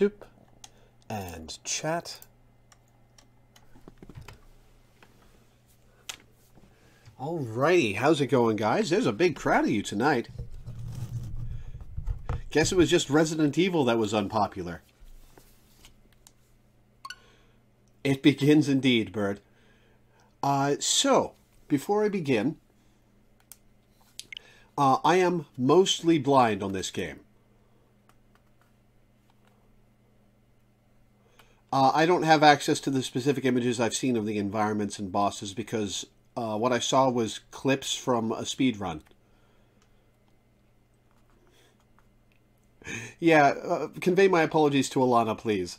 Doop. And chat. Alrighty, how's it going, guys? There's a big crowd of you tonight. Guess it was just Resident Evil that was unpopular. It begins indeed, Bird. Uh, so, before I begin, uh, I am mostly blind on this game. Uh, I don't have access to the specific images I've seen of the environments and bosses because uh, what I saw was clips from a speed run. yeah, uh, convey my apologies to Alana, please.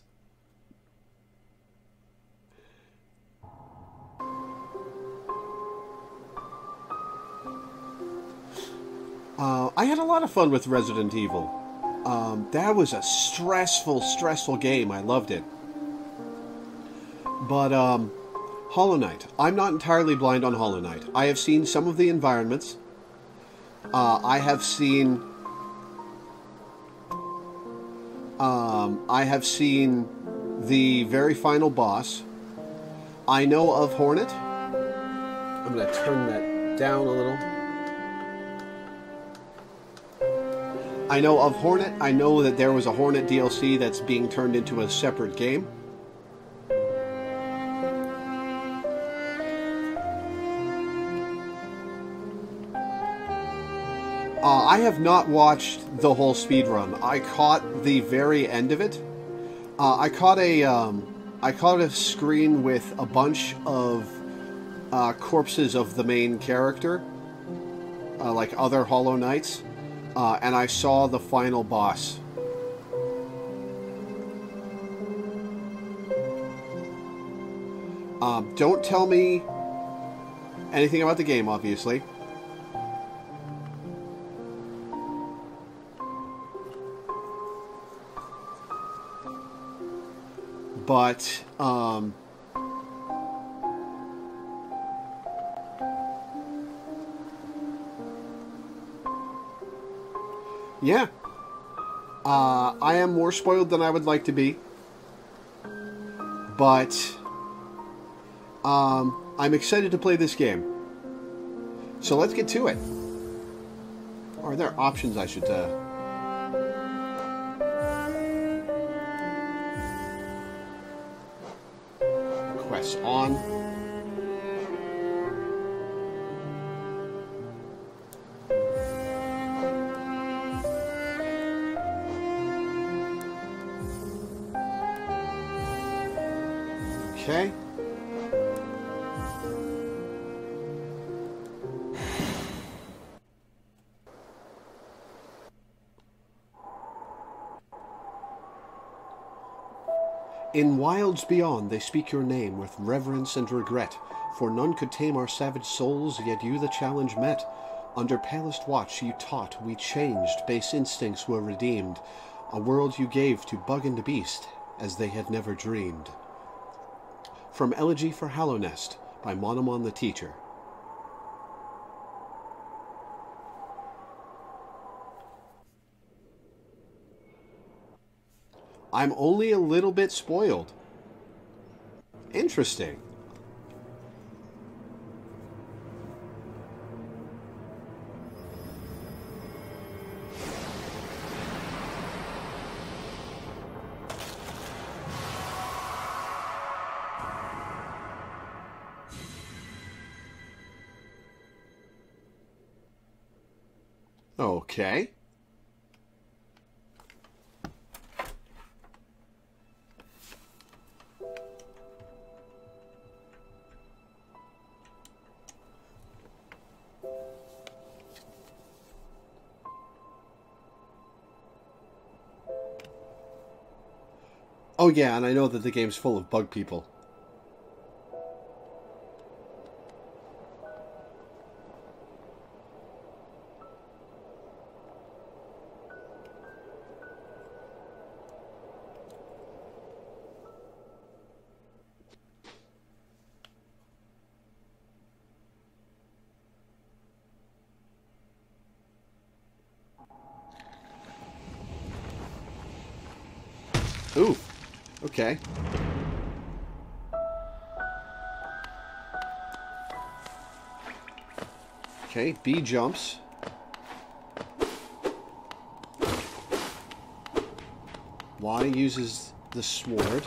Uh, I had a lot of fun with Resident Evil. Um, that was a stressful, stressful game. I loved it. But um, Hollow Knight. I'm not entirely blind on Hollow Knight. I have seen some of the environments. Uh, I have seen. Um, I have seen the very final boss. I know of Hornet. I'm going to turn that down a little. I know of Hornet. I know that there was a Hornet DLC that's being turned into a separate game. Uh, I have not watched the whole speed run. I caught the very end of it. Uh, I caught a um, I caught a screen with a bunch of uh, corpses of the main character, uh, like other Hollow Knights, uh, and I saw the final boss. Um, don't tell me anything about the game, obviously. But um, yeah, uh, I am more spoiled than I would like to be, but um, I'm excited to play this game. So let's get to it. Are there options I should? Uh, press on. Okay. In wilds beyond they speak your name with reverence and regret, for none could tame our savage souls, yet you the challenge met. Under palest watch you taught, we changed, base instincts were redeemed, a world you gave to bug and beast, as they had never dreamed. From Elegy for Hallownest, by Monomon the Teacher. I'm only a little bit spoiled. Interesting. Okay. Oh yeah, and I know that the game's full of bug people. Ooh. Okay. Okay, B jumps. Y uses the sword.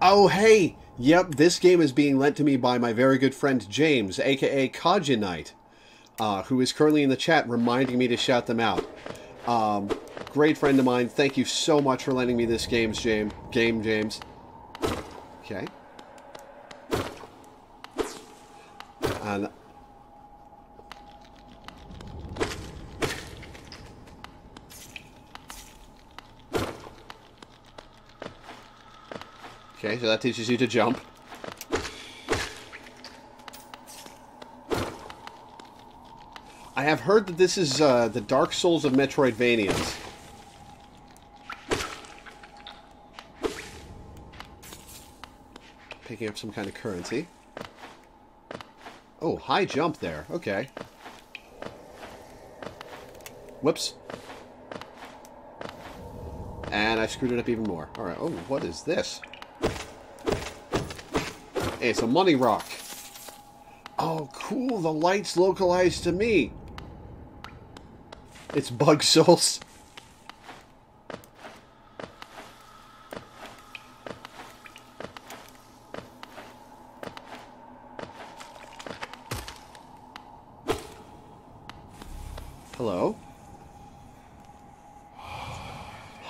Oh, hey! Yep, this game is being lent to me by my very good friend James, aka Kaja Knight, uh, who is currently in the chat reminding me to shout them out. Um, great friend of mine. Thank you so much for lending me this game's James. Game, James. Okay. And Okay, so that teaches you to jump. I have heard that this is uh, the Dark Souls of Metroidvanias. Picking up some kind of currency. Oh, high jump there. Okay. Whoops. And I screwed it up even more. Alright, oh, what is this? It's a money rock. Oh, cool. The light's localized to me. It's Bug Souls. Hello?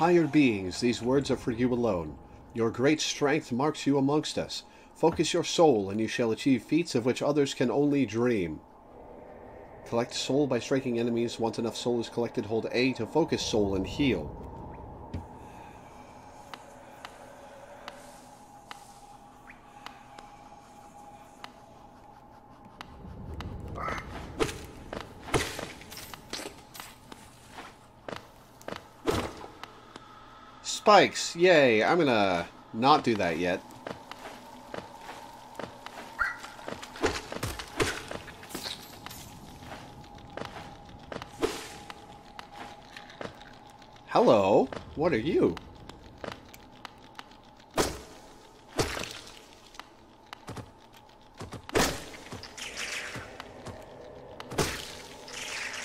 Higher beings, these words are for you alone. Your great strength marks you amongst us. Focus your soul, and you shall achieve feats of which others can only dream. Collect soul by striking enemies. Once enough soul is collected, hold A to focus soul and heal. Spikes! Yay! I'm gonna not do that yet. Hello. What are you?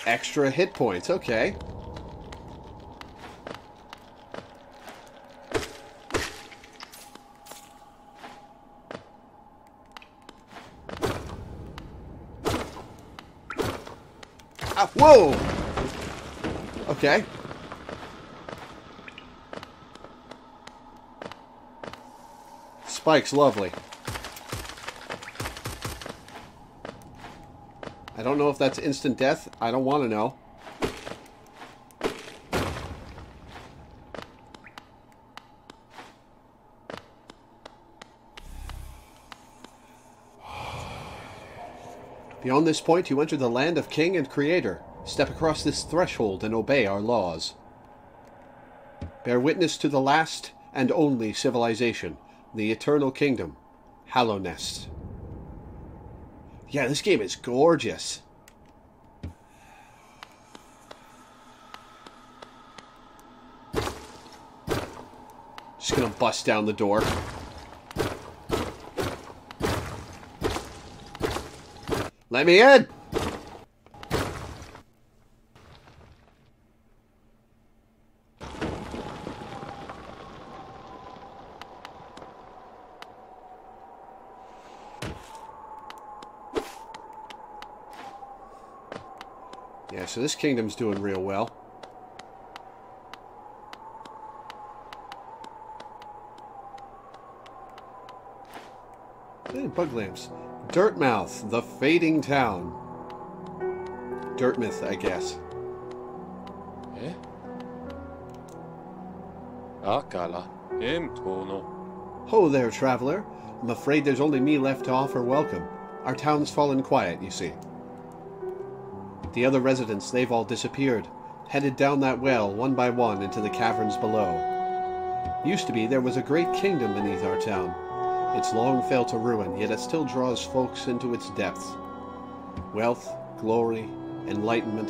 Extra hit points. Okay. Whoa! Okay. Spike's lovely. I don't know if that's instant death. I don't want to know. Beyond this point, you enter the land of King and Creator. Step across this threshold and obey our laws. Bear witness to the last and only civilization, the Eternal Kingdom, Hallownest. Yeah, this game is gorgeous. Just gonna bust down the door. Let me in! this kingdom's doing real well. Hey, bug lamps. Dirtmouth, the fading town. Dirtmouth, I guess. Eh? Akala, him. Ho there, traveler. I'm afraid there's only me left to offer welcome. Our town's fallen quiet, you see. The other residents, they've all disappeared, headed down that well, one by one, into the caverns below. Used to be there was a great kingdom beneath our town. It's long fell to ruin, yet it still draws folks into its depths. Wealth, glory, enlightenment,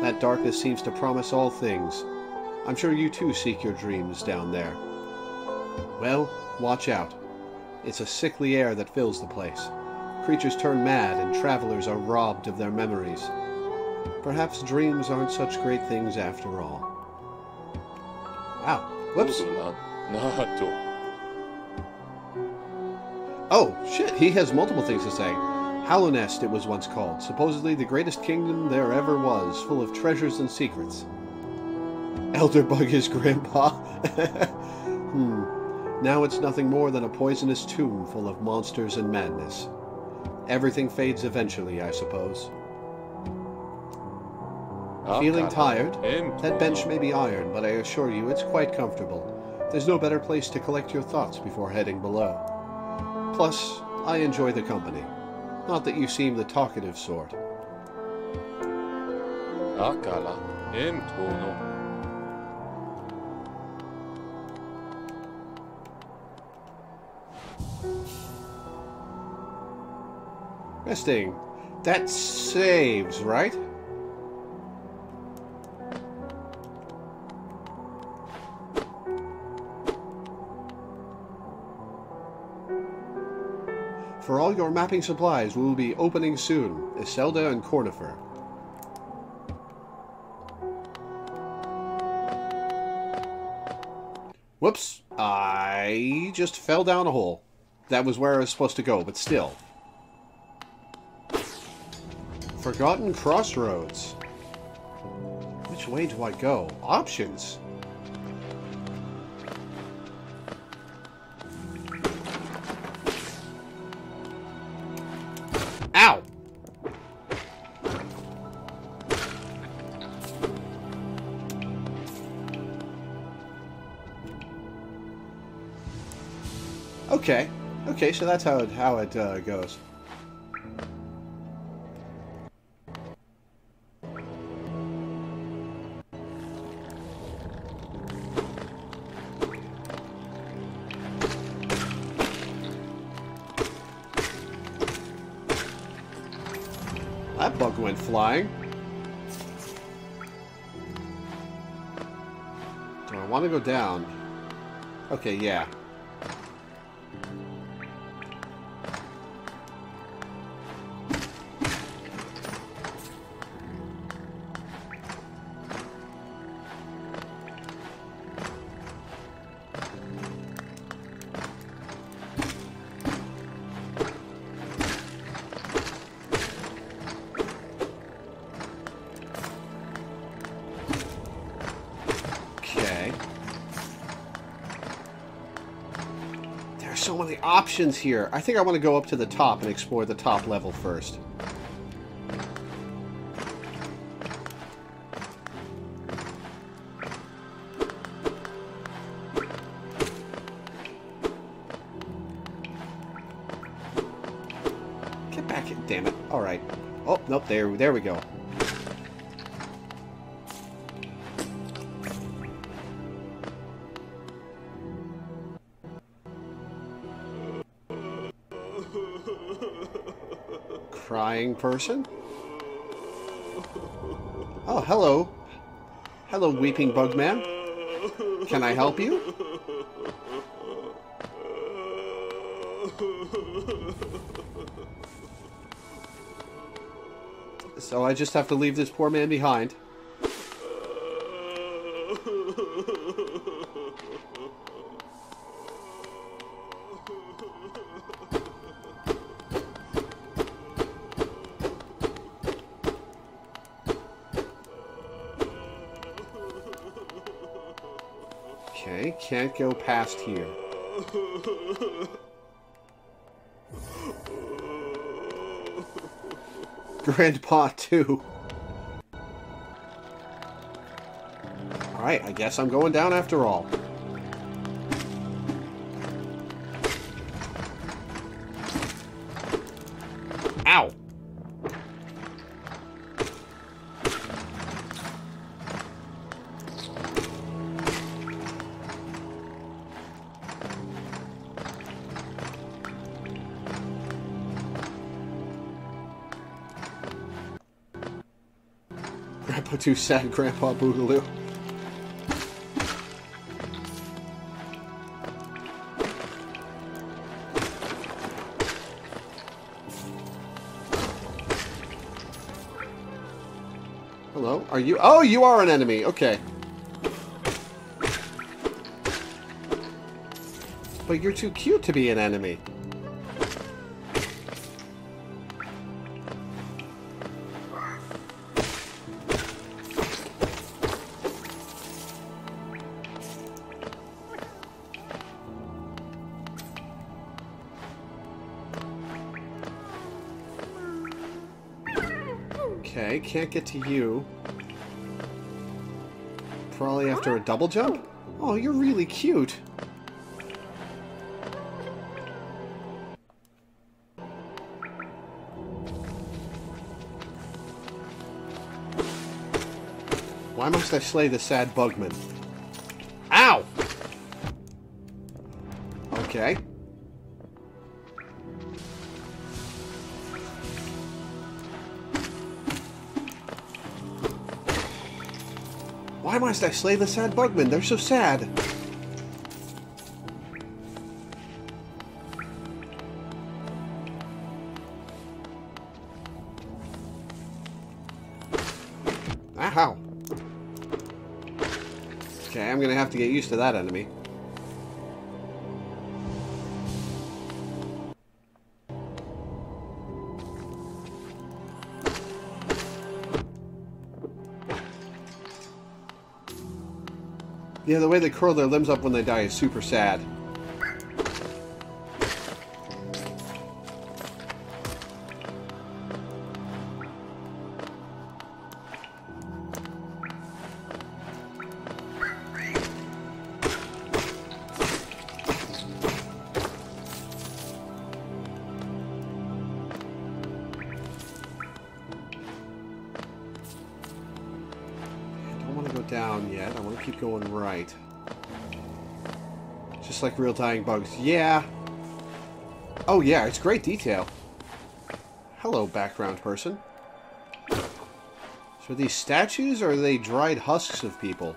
that darkness seems to promise all things. I'm sure you too seek your dreams down there. Well, watch out. It's a sickly air that fills the place. Creatures turn mad and travelers are robbed of their memories. Perhaps dreams aren't such great things after all. Wow. Whoops. Oh, shit, he has multiple things to say. Hallownest, it was once called. Supposedly the greatest kingdom there ever was, full of treasures and secrets. Elderbug is grandpa. hmm. Now it's nothing more than a poisonous tomb full of monsters and madness. Everything fades eventually, I suppose. Feeling tired? That bench may be iron, but I assure you it's quite comfortable. There's no better place to collect your thoughts before heading below. Plus, I enjoy the company. Not that you seem the talkative sort. Akala, en tunnu Resting. That saves, right? For all your mapping supplies, we will be opening soon. Iselda and Cornifer. Whoops. I just fell down a hole. That was where I was supposed to go, but still. Forgotten Crossroads. Which way do I go? Options. Okay. So that's how it, how it uh, goes. That bug went flying. Do I want to go down? Okay, yeah. Options here. I think I want to go up to the top and explore the top level first. Get back, here. damn it. All right. Oh, nope, there, there we go. Person? Oh, hello. Hello, weeping bug man. Can I help you? So I just have to leave this poor man behind. Okay, can't go past here. Grandpa, too. Alright, I guess I'm going down after all. Too sad Grandpa Boogaloo. Hello? Are you- Oh, you are an enemy! Okay. But you're too cute to be an enemy. Can't get to you. Probably after a double jump? Oh, you're really cute. Why must I slay the sad bugman? Must I slay the sad bugmen? They're so sad. Ow. Okay, I'm gonna have to get used to that enemy. Yeah, the way they curl their limbs up when they die is super sad. Real dying bugs. Yeah. Oh yeah, it's great detail. Hello, background person. So are these statues or are they dried husks of people?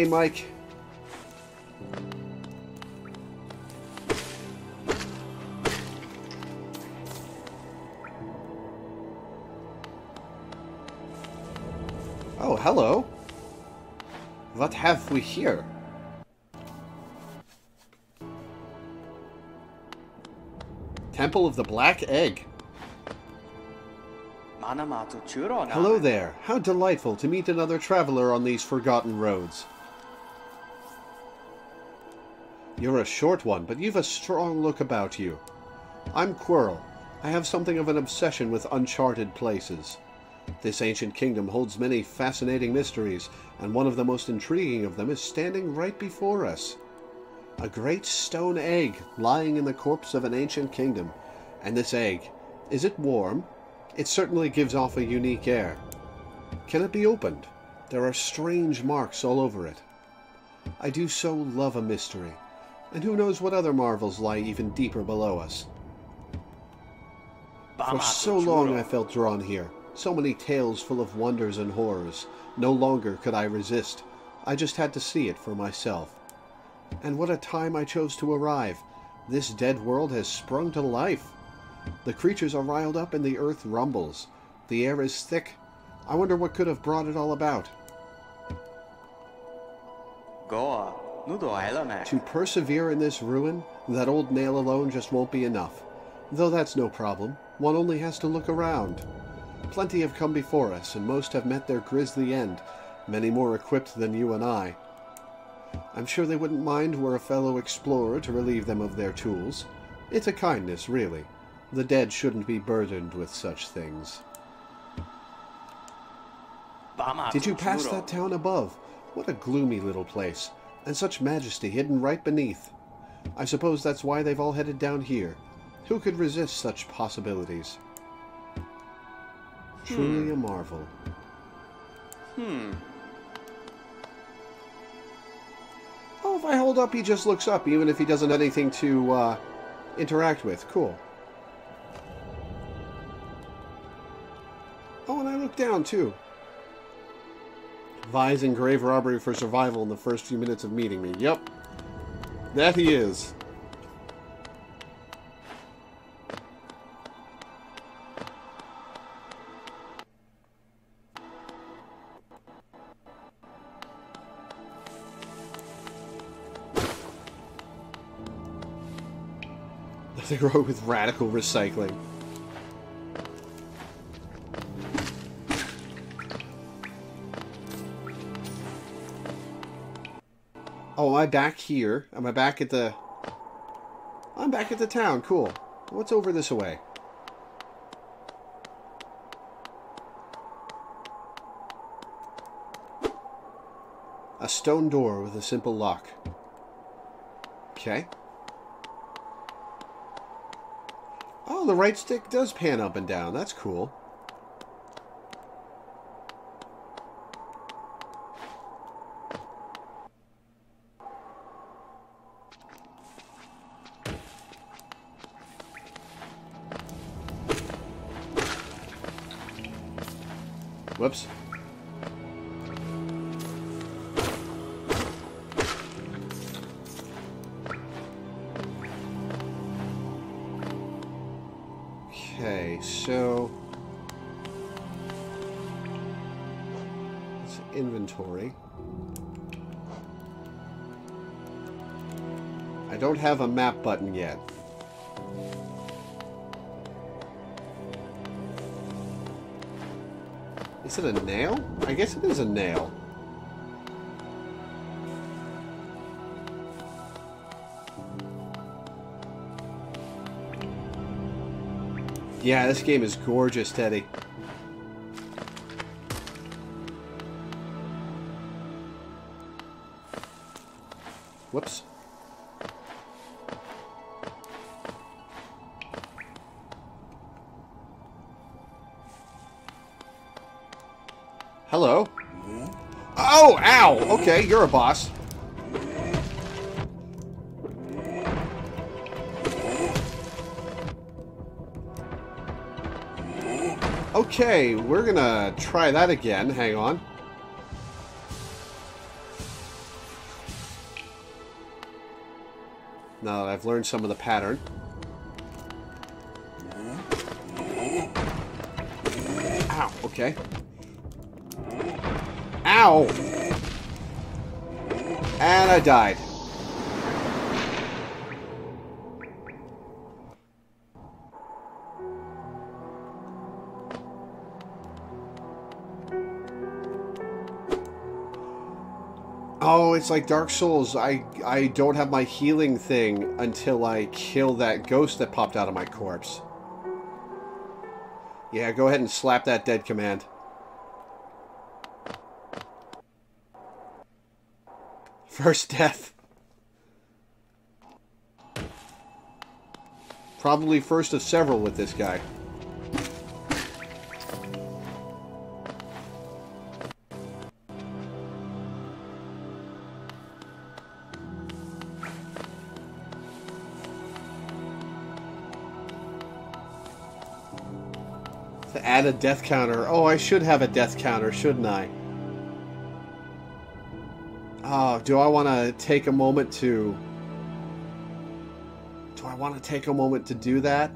Hey, Mike. Oh, hello. What have we here? Temple of the Black Egg. Hello there. How delightful to meet another traveler on these forgotten roads. You're a short one, but you've a strong look about you. I'm Quirrell. I have something of an obsession with uncharted places. This ancient kingdom holds many fascinating mysteries, and one of the most intriguing of them is standing right before us. A great stone egg lying in the corpse of an ancient kingdom. And this egg, is it warm? It certainly gives off a unique air. Can it be opened? There are strange marks all over it. I do so love a mystery, and who knows what other marvels lie even deeper below us. For so long I felt drawn here, so many tales full of wonders and horrors. No longer could I resist. I just had to see it for myself. And what a time I chose to arrive. This dead world has sprung to life. The creatures are riled up and the earth rumbles. The air is thick. I wonder what could have brought it all about. To persevere in this ruin, that old nail alone just won't be enough. Though that's no problem. One only has to look around. Plenty have come before us, and most have met their grisly end, many more equipped than you and I. I'm sure they wouldn't mind were a fellow explorer to relieve them of their tools. It's a kindness, really. The dead shouldn't be burdened with such things. Did you pass that town above? What a gloomy little place, and such majesty hidden right beneath. I suppose that's why they've all headed down here. Who could resist such possibilities? Truly a marvel. Hmm. Oh, if I hold up, he just looks up, even if he doesn't have anything to uh, interact with. Cool. Oh, and I look down too. Vise in grave robbery for survival in the first few minutes of meeting me. Yep. That he is. Nothing wrong with radical recycling. I back here? Am I back at the... I'm back at the town. Cool. What's over this way? A stone door with a simple lock. Okay. Oh, the right stick does pan up and down. That's cool. Button yet. Is it a nail? I guess it is a nail. Yeah, this game is gorgeous, Teddy. Okay, you're a boss. Okay, we're gonna try that again. Hang on. Now that I've learned some of the pattern. Ow, okay. Ow! And I died. Oh, it's like Dark Souls. I I don't have my healing thing until I kill that ghost that popped out of my corpse. Yeah, go ahead and slap that dead command. First death. Probably first of several with this guy. To add a death counter. Oh, I should have a death counter, shouldn't I? Oh, do I want to take a moment to... Do I want to take a moment to do that?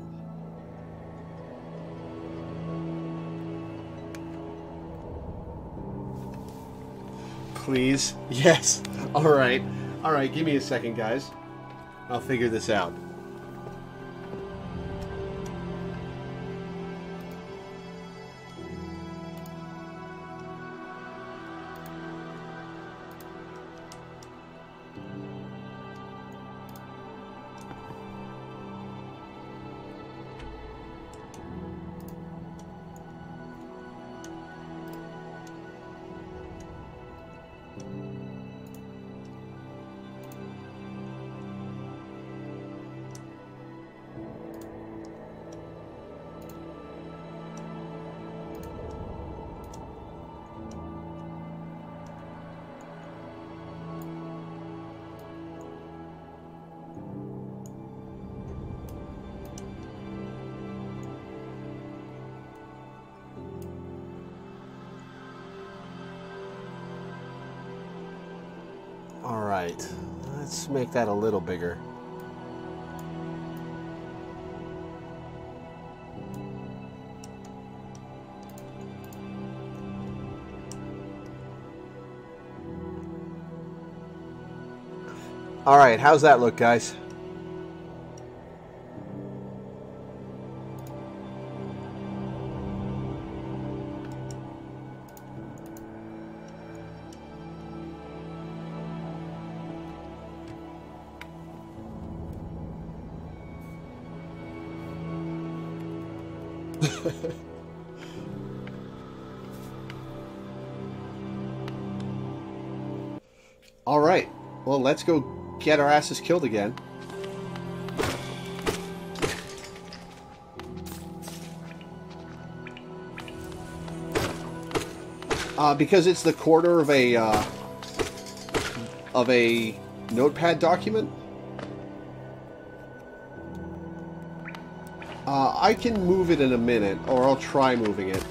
Please? Yes. Alright. Alright, give me a second, guys. I'll figure this out. Make that a little bigger. All right, how's that look, guys? Let's go get our asses killed again. Uh, because it's the quarter of a uh, of a notepad document. Uh, I can move it in a minute, or I'll try moving it.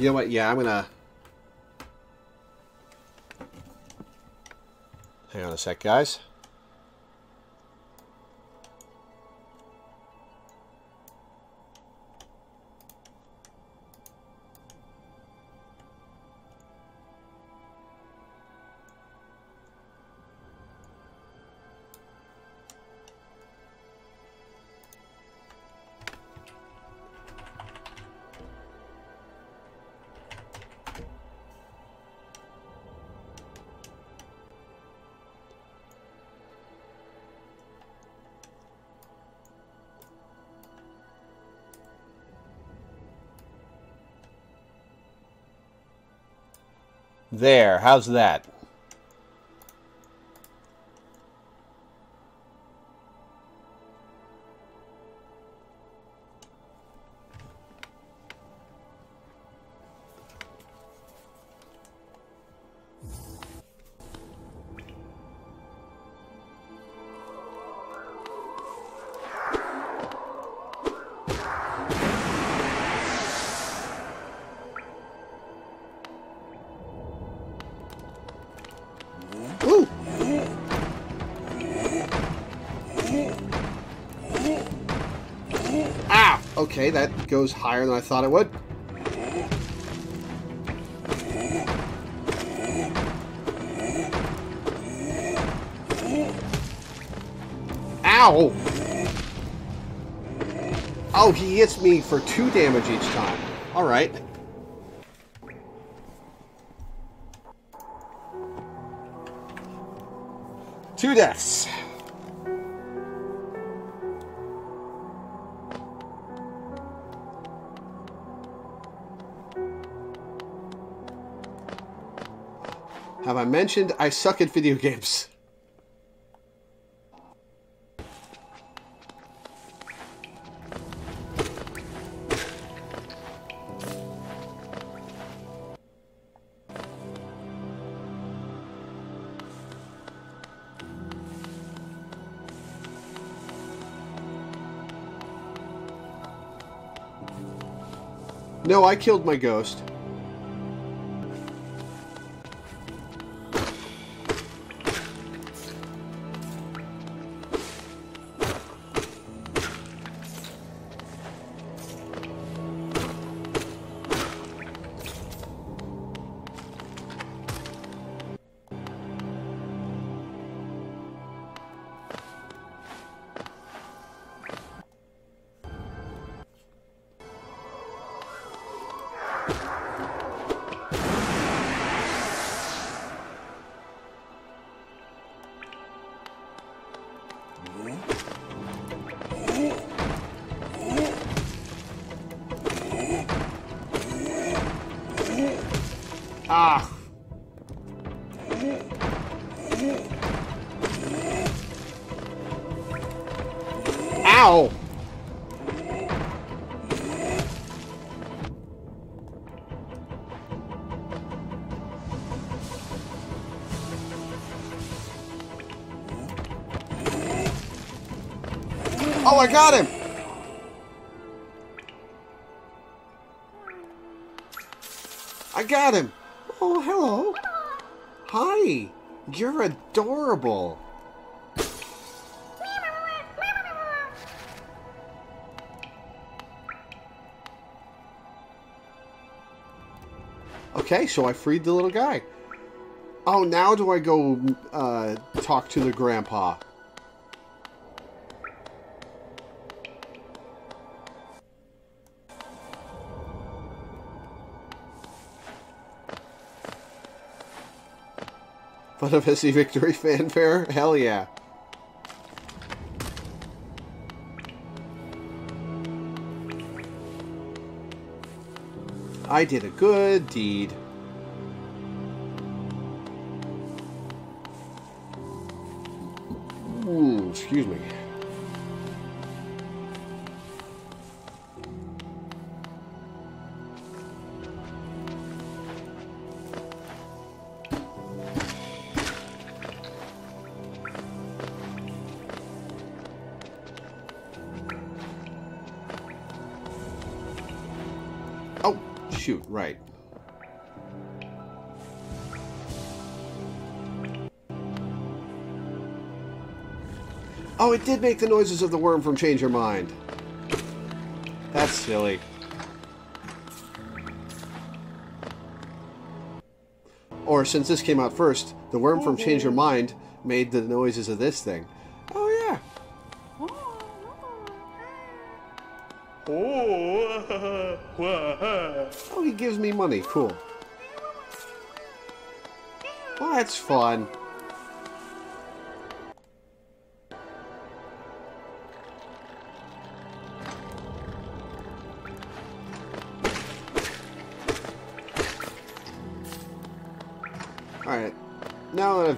You know what? Yeah, I'm gonna... Hang on a sec, guys. There, how's that? Goes higher than I thought it would. Ow! Oh, he hits me for two damage each time. Alright. Two deaths. Have I mentioned I suck at video games? No, I killed my ghost. I got him! I got him! Oh, hello! Hi! You're adorable! Okay, so I freed the little guy. Oh, now do I go uh, talk to the grandpa? Funavesi victory fanfare? Hell yeah. I did a good deed. Ooh, excuse me. Oh, it did make the noises of the worm from Change Your Mind. That's silly. Or since this came out first, the worm from Change Your Mind made the noises of this thing. Oh yeah. Oh, he gives me money. Cool. Well, that's fun.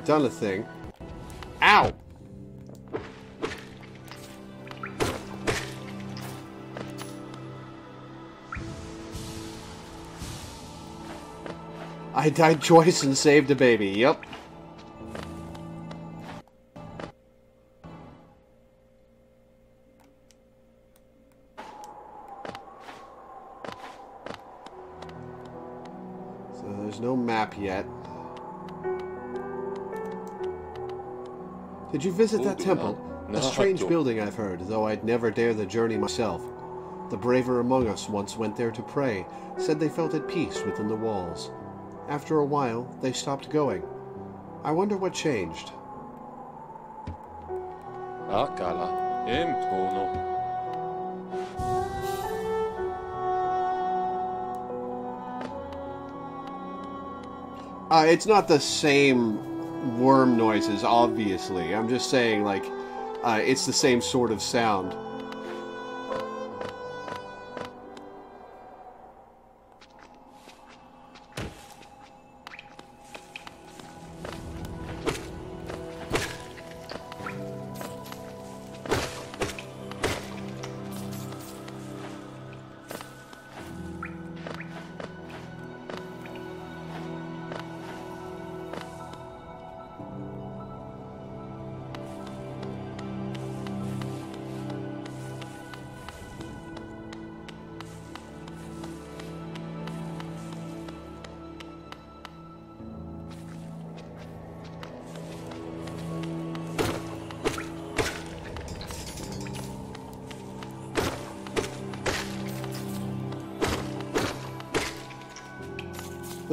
I've done a thing. Ow! I died twice and saved a baby. Yep. Visit that temple? A strange building, I've heard, though I'd never dare the journey myself. The braver among us once went there to pray, said they felt at peace within the walls. After a while, they stopped going. I wonder what changed. Akala tono. Uh, it's not the same worm noises, obviously. I'm just saying, like, uh, it's the same sort of sound.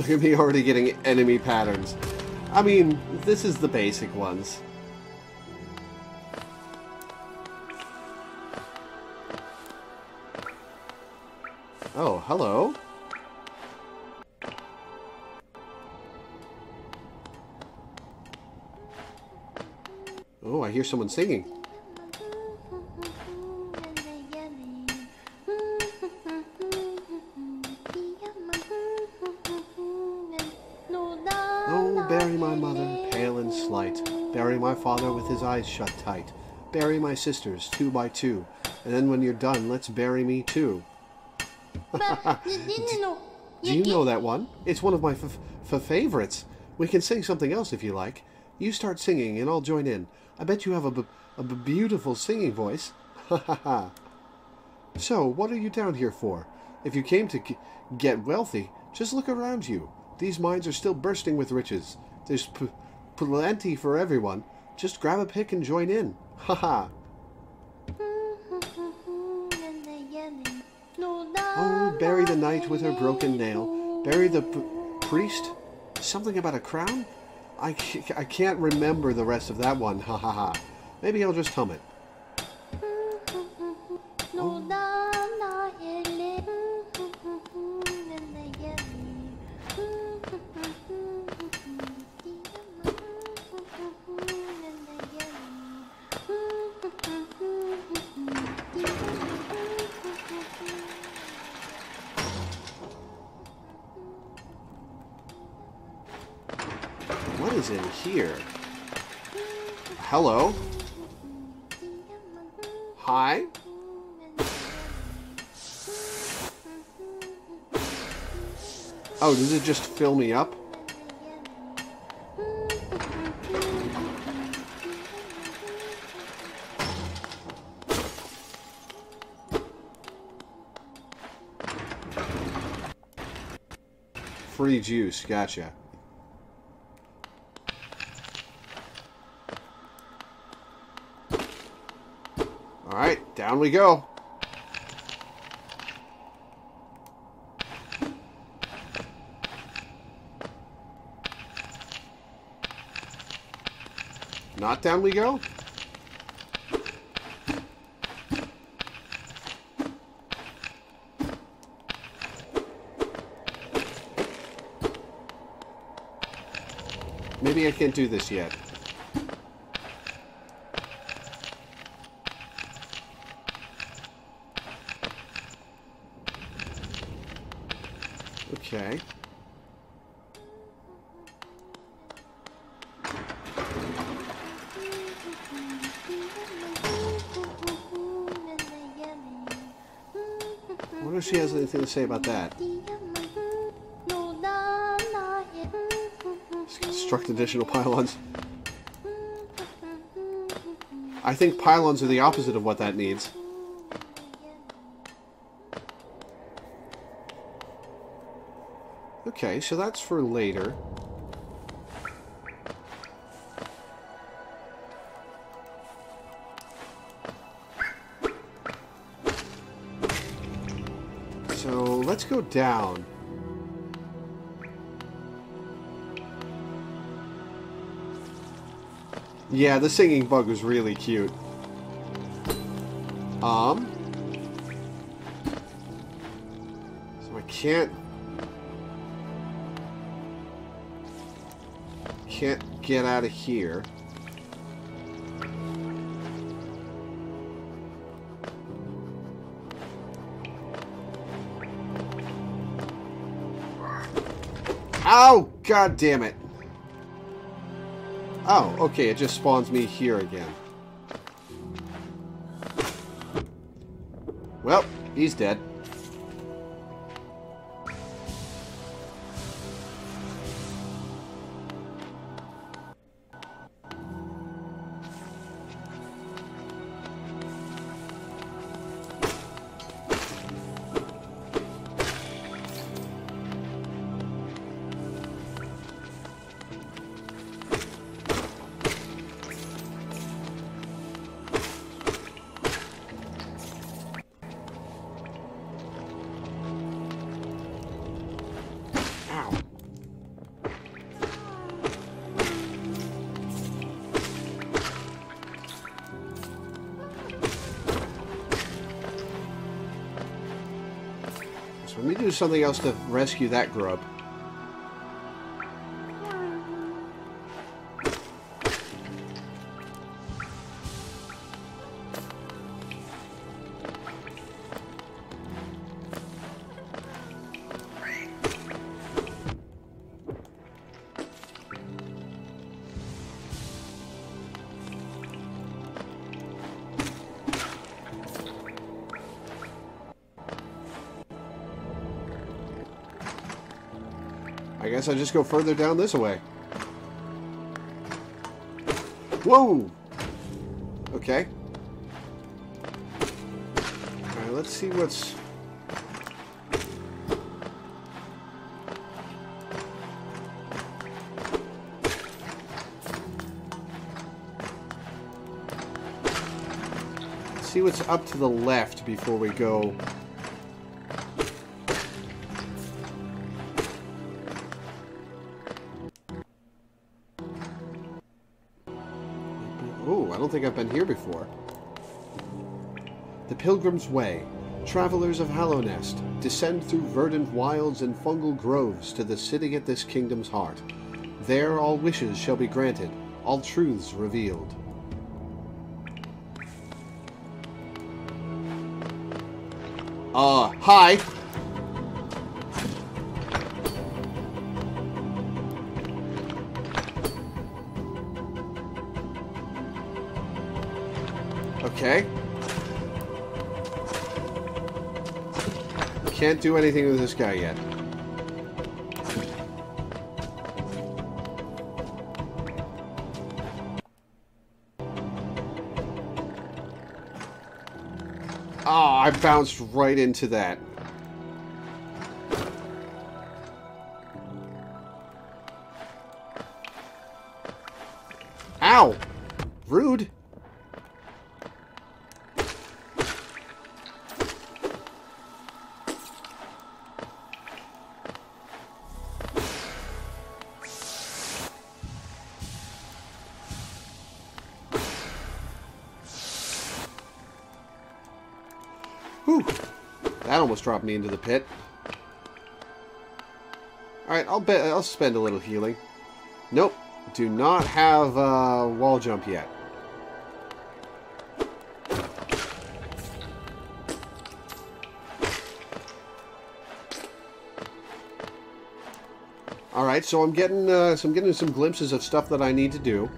At me already getting enemy patterns. I mean, this is the basic ones. Oh, hello. Oh, I hear someone singing. Eyes shut tight. Bury my sisters, two by two. And then when you're done, let's bury me too. Do you know that one? It's one of my f- f- favorites. We can sing something else if you like. You start singing and I'll join in. I bet you have a, b- a b- beautiful singing voice. Ha ha ha. So, what are you down here for? If you came to get wealthy, Just look around you. These mines are still bursting with riches. There's p- plenty for everyone. Just grab a pick and join in. Haha. Oh, bury the knight with her broken nail. Bury the priest. Something about a crown? I, I can't remember the rest of that one. Ha ha ha. Maybe I'll just hum it. Just fill me up? Free juice, gotcha. Alright, down we go. Not down we go? Maybe I can't do this yet. Anything to say about that. Construct additional pylons. I think pylons are the opposite of what that needs. Okay, so that's for later. Go down. Yeah, the singing bug was really cute. Um. So I can't can't get out of here. God damn it. Oh, okay, it just spawns me here again. Well, he's dead. Something else to rescue that grub. I just go further down this way. Whoa! Okay. Alright, let's see what's... Let's see what's up to the left before we go don't think I've been here before. The Pilgrim's Way. Travelers of Hallownest, descend through verdant wilds and fungal groves to the city at this kingdom's heart. There all wishes shall be granted, all truths revealed. Uh, hi. Can't do anything with this guy yet. Oh, I bounced right into that. Almost dropped me into the pit. Alright, I'll bet I'll spend a little healing. Nope. Do not have uh, wall jump yet. Alright, so I'm getting uh, so I'm getting some glimpses of stuff that I need to do.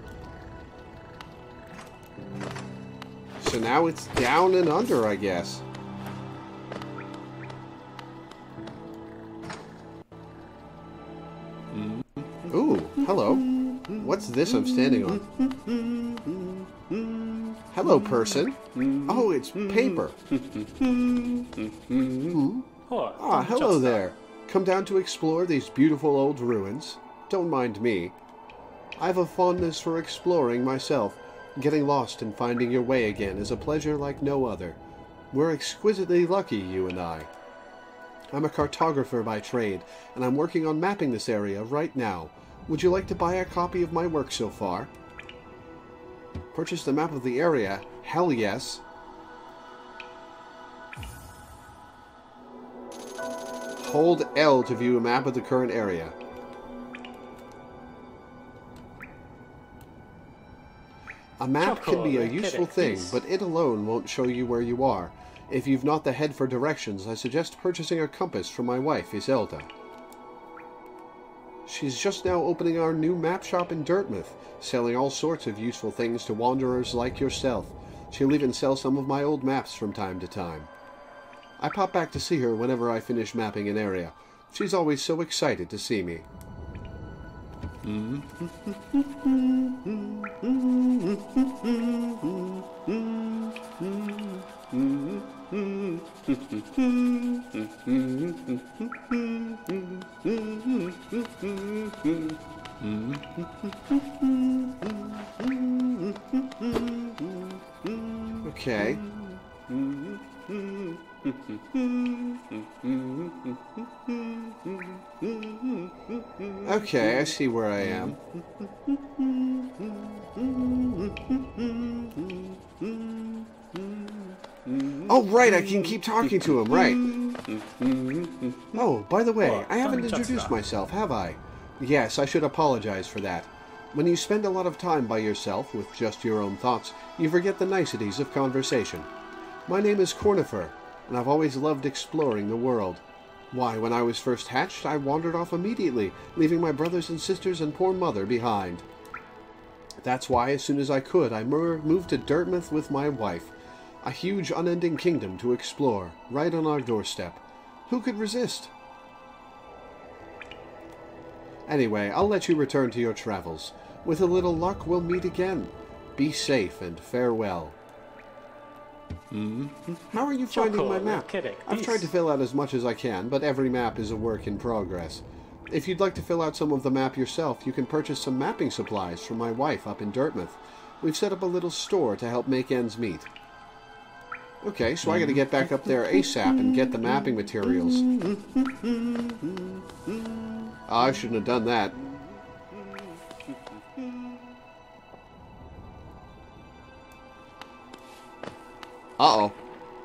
So now it's down and under, I guess. What's this I'm standing on? Hello, person. Oh, it's paper. Oh, Ah, hello there. Come down to explore these beautiful old ruins. Don't mind me. I've a fondness for exploring myself. Getting lost and finding your way again is a pleasure like no other. We're exquisitely lucky, you and I. I'm a cartographer by trade, and I'm working on mapping this area right now. Would you like to buy a copy of my work so far? Purchase the map of the area? Hell yes. Hold L to view a map of the current area. A map can be a useful thing, but it alone won't show you where you are. If you've not the head for directions, I suggest purchasing a compass from my wife, Iselda. She's just now opening our new map shop in Dirtmouth, selling all sorts of useful things to wanderers like yourself. She'll even sell some of my old maps from time to time. I pop back to see her whenever I finish mapping an area. She's always so excited to see me. Okay. Okay, I see where I am. Oh, right, I can keep talking to him, right. Oh, by the way, Oh, I haven't introduced myself, have I? Yes, I should apologize for that. When you spend a lot of time by yourself with just your own thoughts, you forget the niceties of conversation. My name is Cornifer, and I've always loved exploring the world. Why, when I was first hatched, I wandered off immediately, leaving my brothers and sisters and poor mother behind. That's why, as soon as I could, I mer- moved to Dirtmouth with my wife. A huge, unending kingdom to explore, right on our doorstep. Who could resist? Anyway, I'll let you return to your travels. With a little luck, we'll meet again. Be safe and farewell. Mm-hmm. How are you finding my Chocolate, map? kidding, I've tried to fill out as much as I can, but every map is a work in progress. If you'd like to fill out some of the map yourself, you can purchase some mapping supplies from my wife up in Dirtmouth. We've set up a little store to help make ends meet. Okay, so I gotta get back up there ASAP and get the mapping materials. Oh, I shouldn't have done that. Uh-oh.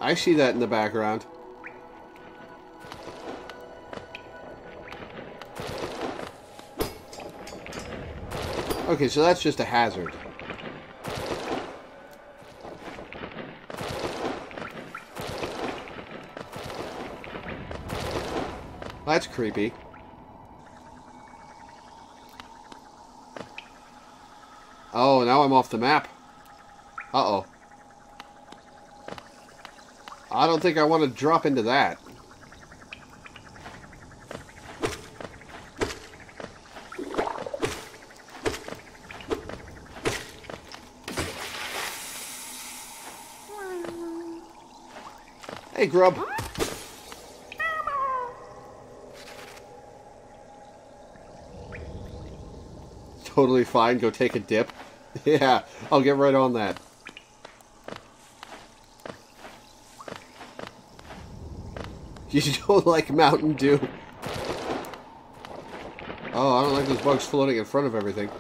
I see that in the background. Okay, so that's just a hazard. That's creepy. Oh, now I'm off the map. Uh-oh. I don't think I want to drop into that. Hey, Grub. Totally fine. Go take a dip. yeah, I'll get right on that. You don't like Mountain Dew. Oh, I don't like those bugs floating in front of everything.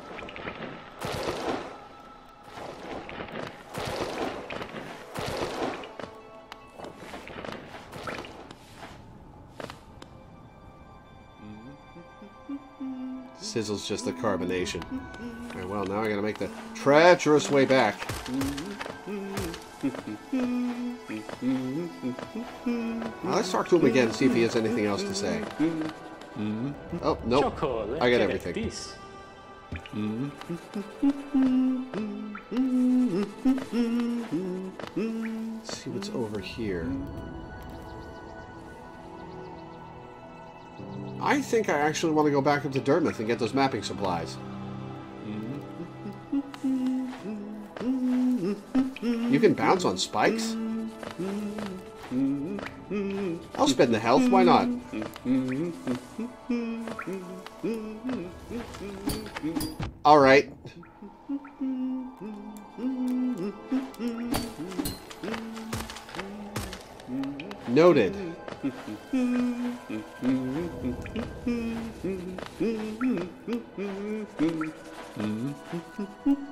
Sizzle's just the carbonation. Alright, well, now I gotta make the treacherous way back. Now let's talk to him again, and see if he has anything else to say. Oh, nope. I got everything. Let's see what's over here. I think I actually want to go back up to Dirtmouth and get those mapping supplies. You can bounce on spikes? I'll spend the health, why not? Alright. Noted. Mm-hmm.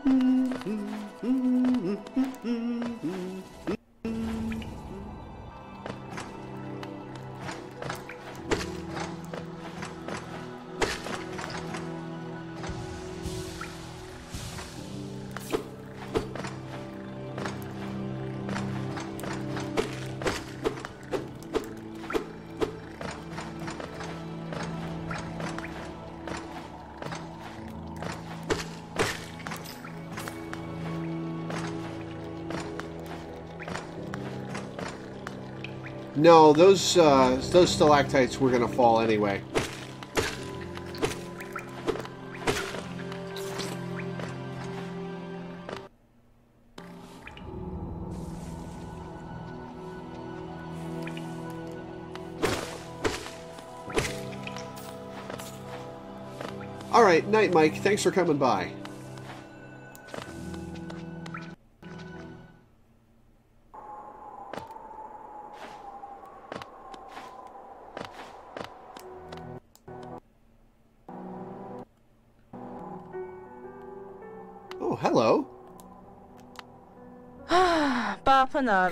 No, those uh, those stalactites were gonna fall anyway. Alright, night Mike, thanks for coming by.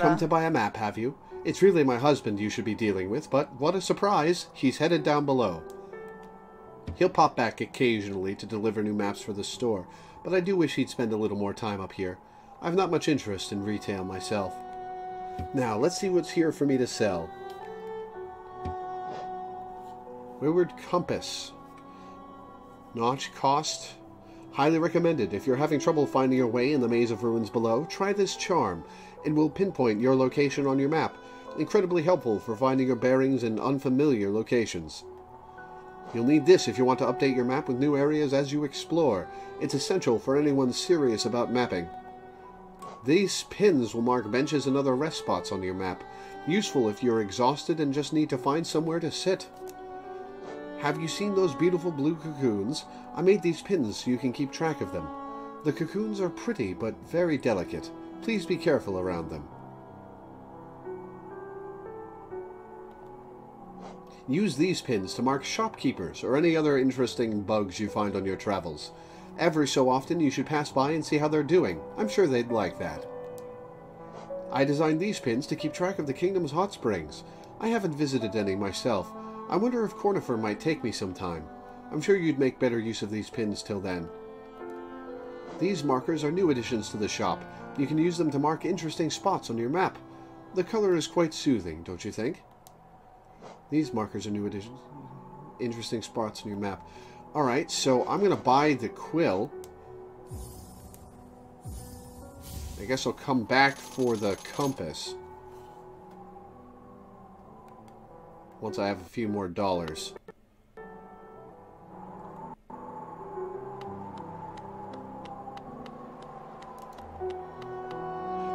Come to buy a map, have you? It's really my husband you should be dealing with, but what a surprise! He's headed down below. He'll pop back occasionally to deliver new maps for the store, but I do wish he'd spend a little more time up here. I've not much interest in retail myself. Now, let's see what's here for me to sell. Wayward Compass. Notch cost. Highly recommended. If you're having trouble finding your way in the maze of ruins below, try this charm. It will pinpoint your location on your map. Incredibly helpful for finding your bearings in unfamiliar locations. You'll need this if you want to update your map with new areas as you explore. It's essential for anyone serious about mapping. These pins will mark benches and other rest spots on your map. Useful if you're exhausted and just need to find somewhere to sit. Have you seen those beautiful blue cocoons? I made these pins so you can keep track of them. The cocoons are pretty but very delicate. Please be careful around them. Use these pins to mark shopkeepers or any other interesting bugs you find on your travels. Every so often you should pass by and see how they're doing. I'm sure they'd like that. I designed these pins to keep track of the kingdom's hot springs. I haven't visited any myself. I wonder if Cornifer might take me sometime. I'm sure you'd make better use of these pins till then. These markers are new additions to the shop. You can use them to mark interesting spots on your map. The color is quite soothing, don't you think? These markers are new additions. Interesting spots on your map. Alright, so I'm going to buy the quill. I guess I'll come back for the compass. Once I have a few more dollars.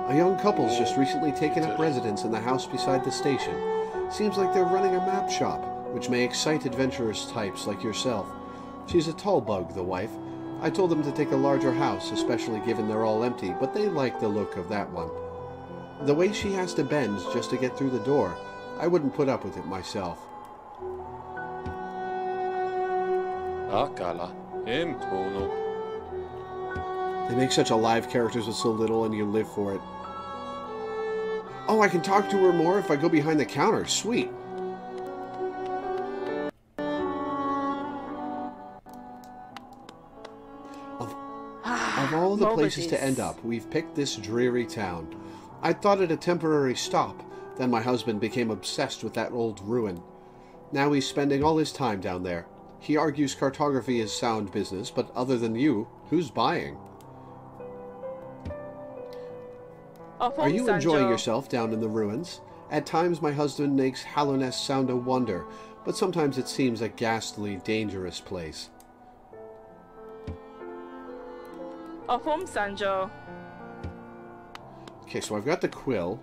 A young couple's just recently taken up residence in the house beside the station. Seems like they're running a map shop, which may excite adventurous types like yourself. She's a tall bug, the wife. I told them to take a larger house, especially given they're all empty, but they like the look of that one. The way she has to bend just to get through the door, I wouldn't put up with it myself. Ah, Akala. Intono. They make such alive characters with so little, and you live for it. Oh, I can talk to her more if I go behind the counter. Sweet. Of, of ah, all the places to end up, we've picked this dreary town. I thought it a temporary stop. Then my husband became obsessed with that old ruin. Now he's spending all his time down there. He argues cartography is sound business, but other than you, who's buying? Are you enjoying yourself down in the ruins? At times my husband makes Hallownest sound a wonder, but sometimes it seems a ghastly, dangerous place. Of home, Sanjo. Okay, so I've got the quill.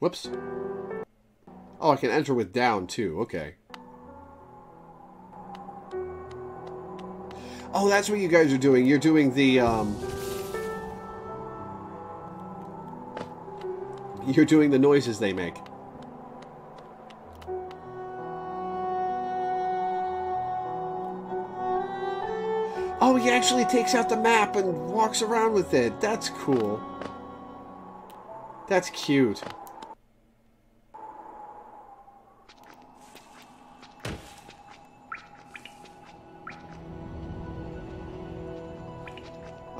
Whoops. Oh, I can enter with down, too. Okay. Oh, that's what you guys are doing. You're doing the, um... You're doing the noises they make. Oh, he actually takes out the map and walks around with it. That's cool. That's cute.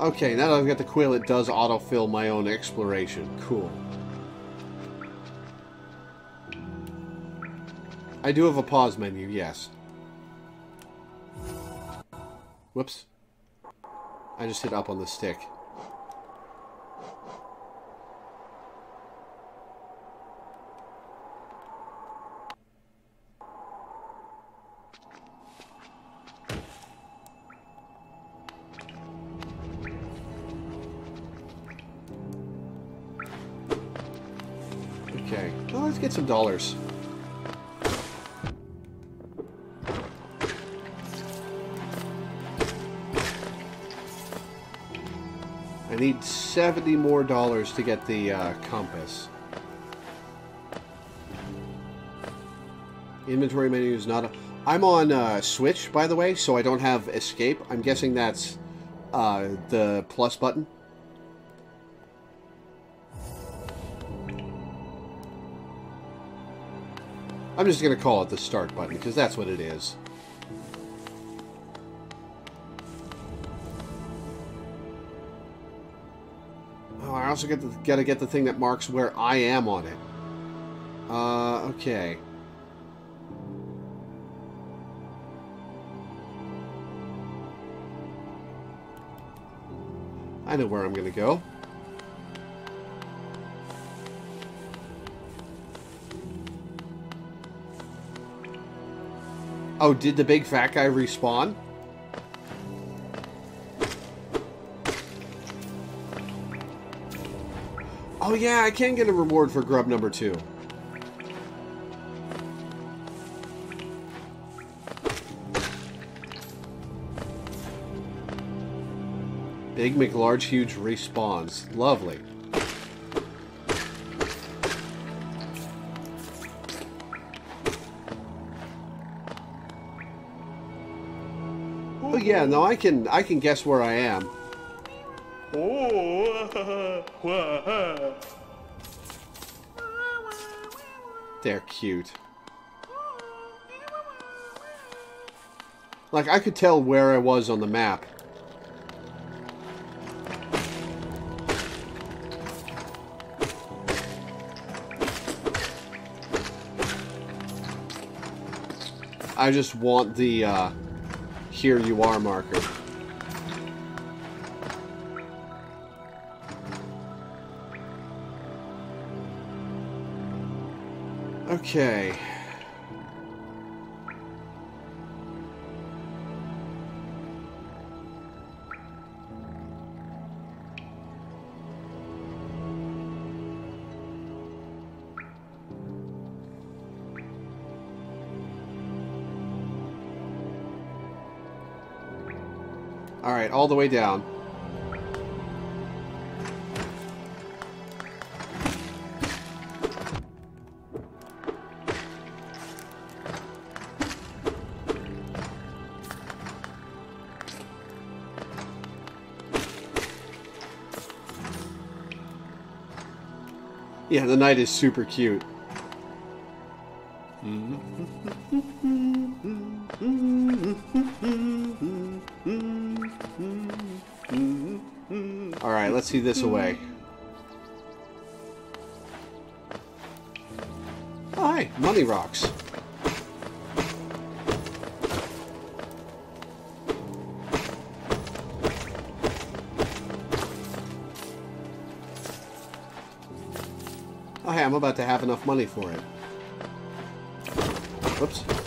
Okay, now that I've got the quill, it does autofill my own exploration. Cool. I do have a pause menu, yes. Whoops. I just hit up on the stick. $1,000. I need 70 more dollars to get the uh, compass. Inventory menu is not... A I'm on uh, Switch, by the way, so I don't have escape. I'm guessing that's uh, the plus button. I'm just going to call it the start button, because that's what it is. Oh, I also get the got to get the thing that marks where I am on it. Uh, okay. I know where I'm going to go. Oh, did the big fat guy respawn? Oh yeah, I can get a reward for grub number two. Big McLarge Huge respawns. Lovely. Yeah, no, I can I can guess where I am. They're cute. Like I could tell where I was on the map. I just want the uh, here you are marker. Okay. Alright, all the way down. Yeah, the knight is super cute. See this mm-hmm. away. Oh, hi, money rocks. Oh, hey, I'm about to have enough money for it. Whoops.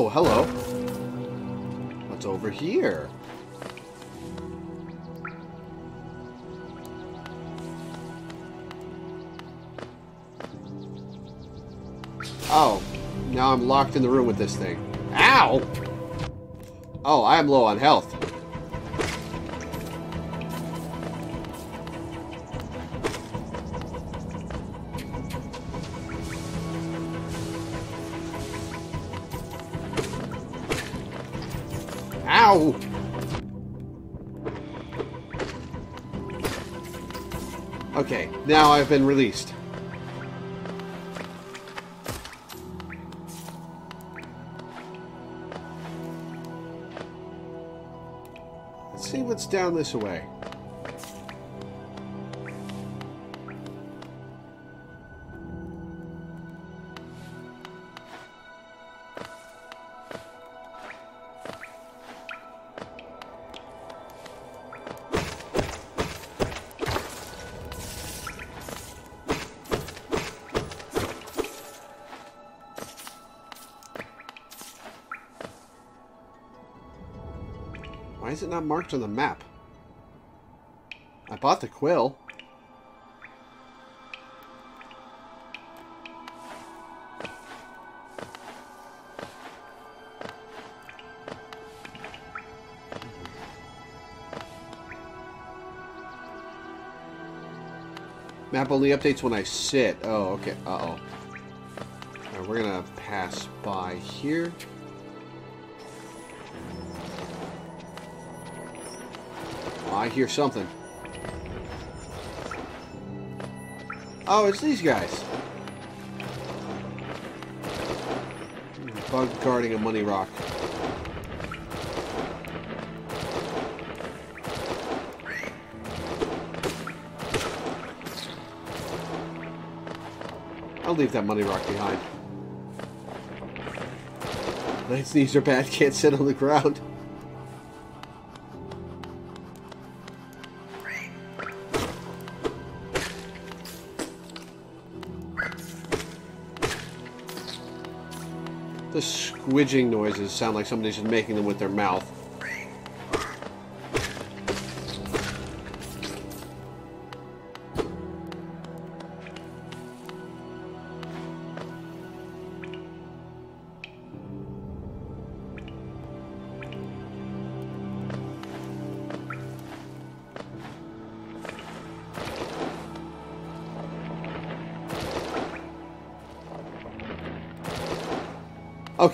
Oh, hello. What's over here? Oh, now I'm locked in the room with this thing. Ow! Oh, I am low on health. Okay, now I've been released. Let's see what's down this way. Not marked on the map? I bought the quill. Map only updates when I sit. Oh, okay. Uh-oh. Alright, we're gonna pass by here. I hear something. Oh, it's these guys. Bug guarding a money rock. I'll leave that money rock behind. Knight's knees are bad, can't sit on the ground. Squidging noises sound like somebody's just making them with their mouth.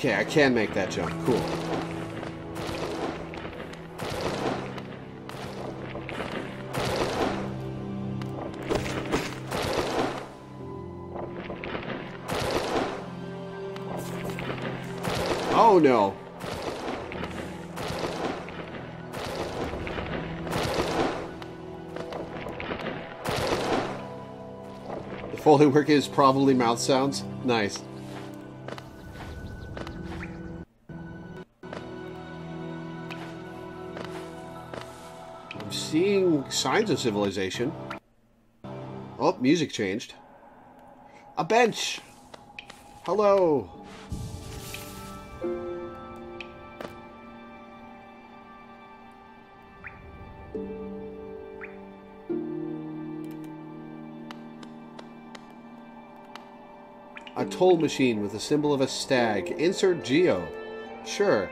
Okay, I can make that jump. Cool. Oh no. The Foley work is probably mouth sounds. Nice. Seeing signs of civilization. Oh, music changed. A bench! Hello! A toll machine with the symbol of a stag. Insert Geo. Sure.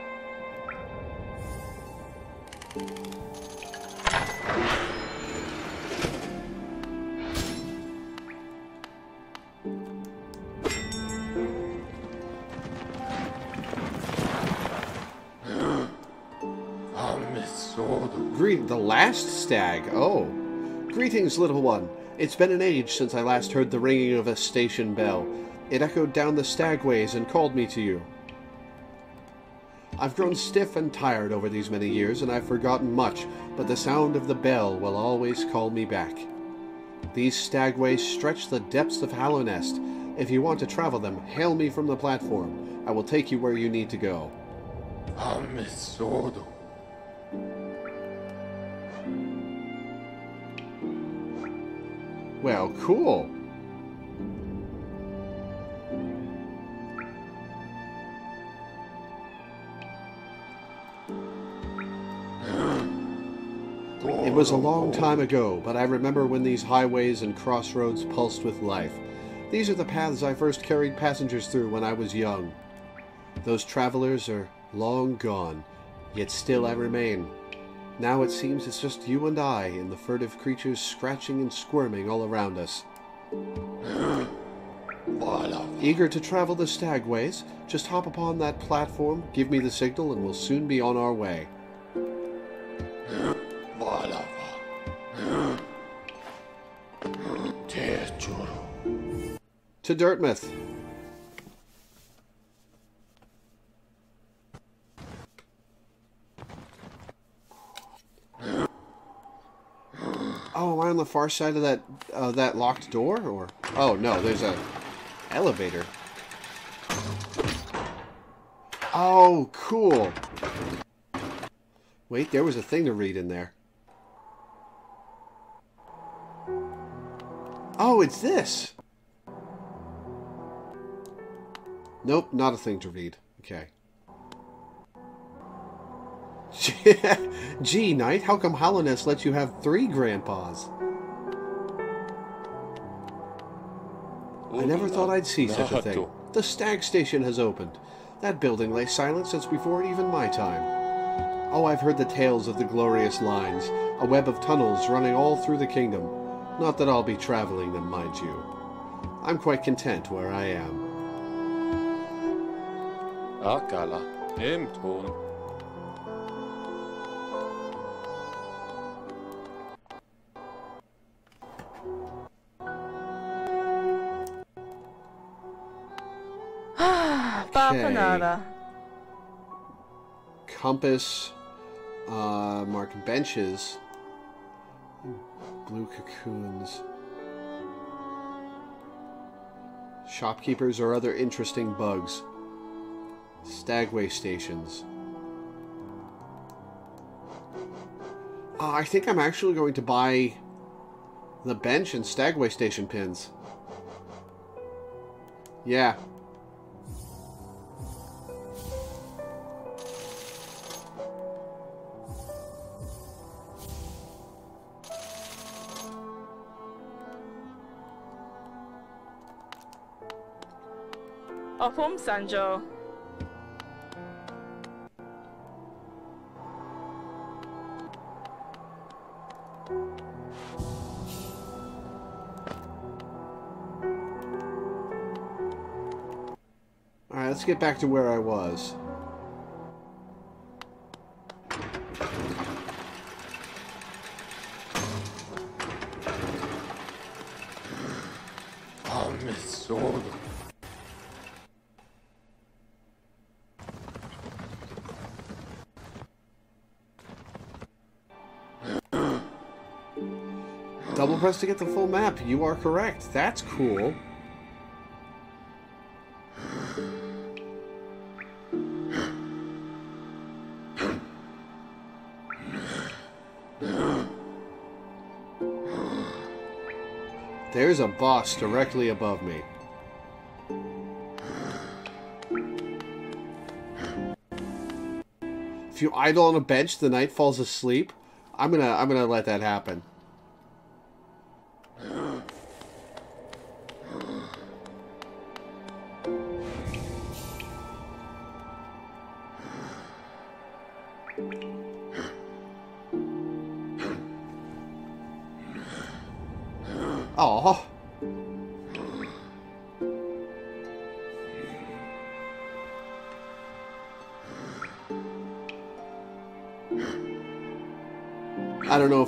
Stag. Oh. Greetings, little one. It's been an age since I last heard the ringing of a station bell. It echoed down the stagways and called me to you. I've grown stiff and tired over these many years, and I've forgotten much, but the sound of the bell will always call me back. These stagways stretch the depths of Hallownest. If you want to travel them, hail me from the platform. I will take you where you need to go. Amisodo. Well, cool. It was a long time ago, but I remember when these highways and crossroads pulsed with life. These are the paths I first carried passengers through when I was young. Those travelers are long gone, yet still I remain. Now it seems it's just you and I and the furtive creatures scratching and squirming all around us. Eager to travel the stagways? Just hop upon that platform, give me the signal, and we'll soon be on our way. To Dirtmouth. Oh, am I on the far side of that uh, that locked door, or oh no, there's a elevator. Oh, cool. Wait, there was a thing to read in there. Oh, it's this. Nope, not a thing to read. Okay. Gee, Knight, how come Hallownest lets you have three grandpas? I never thought I'd see such a thing. The Stag Station has opened. That building lay silent since before even my time. Oh, I've heard the tales of the glorious lines, a web of tunnels running all through the kingdom. Not that I'll be traveling them, mind you. I'm quite content where I am. Akala. Imton. Bapanada. Compass, uh, mark benches, blue cocoons, shopkeepers or other interesting bugs, stagway stations. Uh, I think I'm actually going to buy the bench and stagway station pins. Yeah, Of whom, Sanjo? Alright, let's get back to where I was. Double press to get the full map. You are correct. That's cool. There's a boss directly above me. If you idle on a bench, the knight falls asleep. I'm gonna I'm gonna let that happen.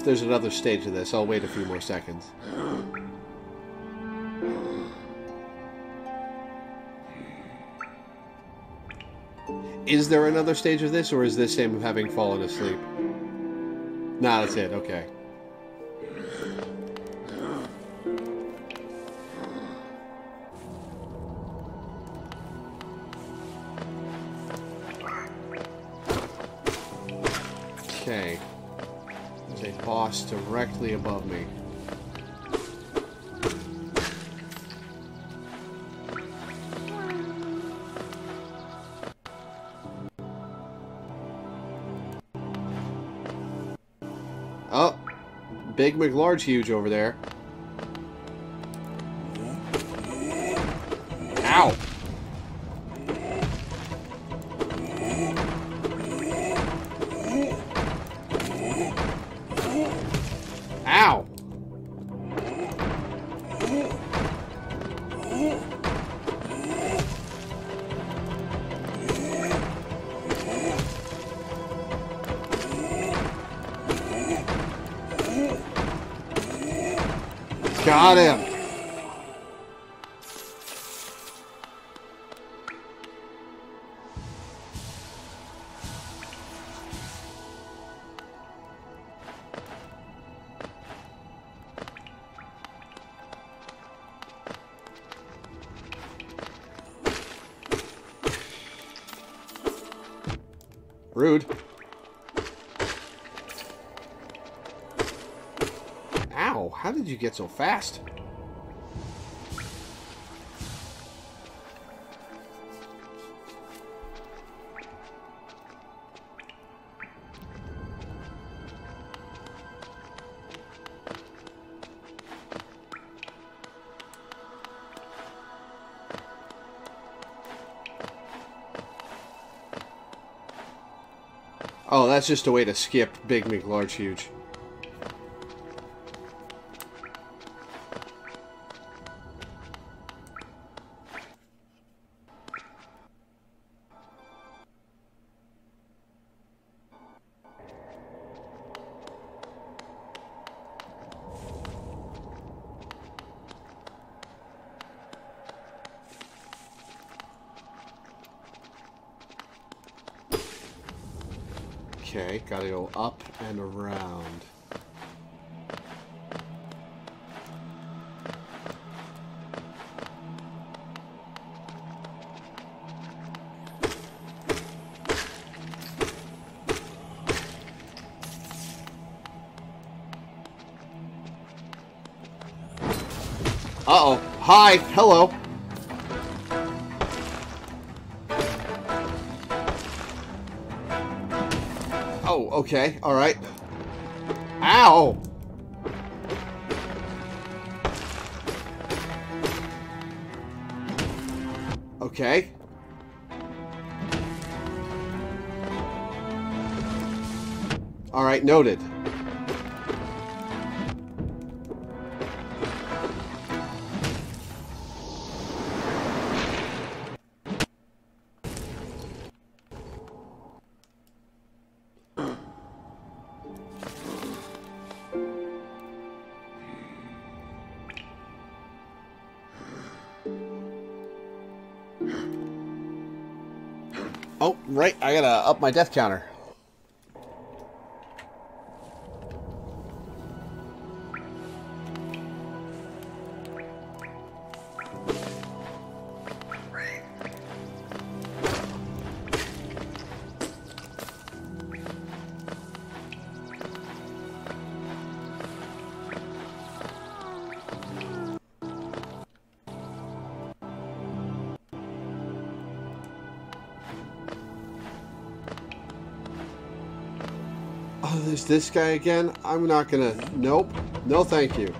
There's another stage of this. I'll wait a few more seconds. Is there another stage of this, or is this him having fallen asleep? Nah, that's it. Okay. Okay. Directly above me. Oh, Big McLarge huge over there. You get so fast? Oh, that's just a way to skip Big McLarge Huge. Oh, right. I gotta up my death counter. This guy again? I'm not gonna... Nope. No thank you.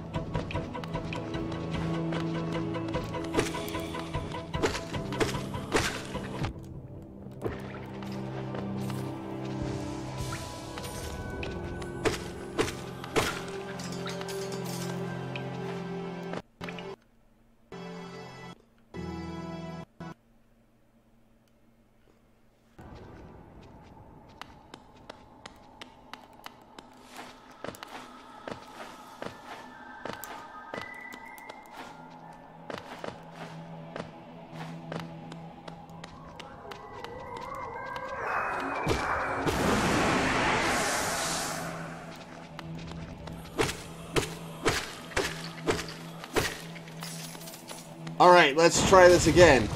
Try this again.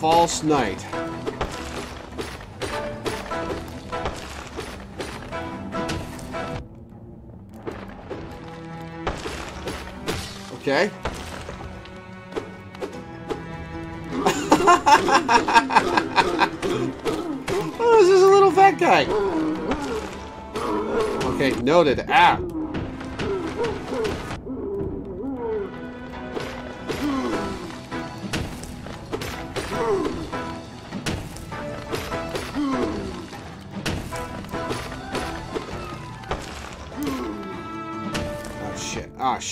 False Knight. Okay. oh, this is a little fat guy. Okay, noted. Ah.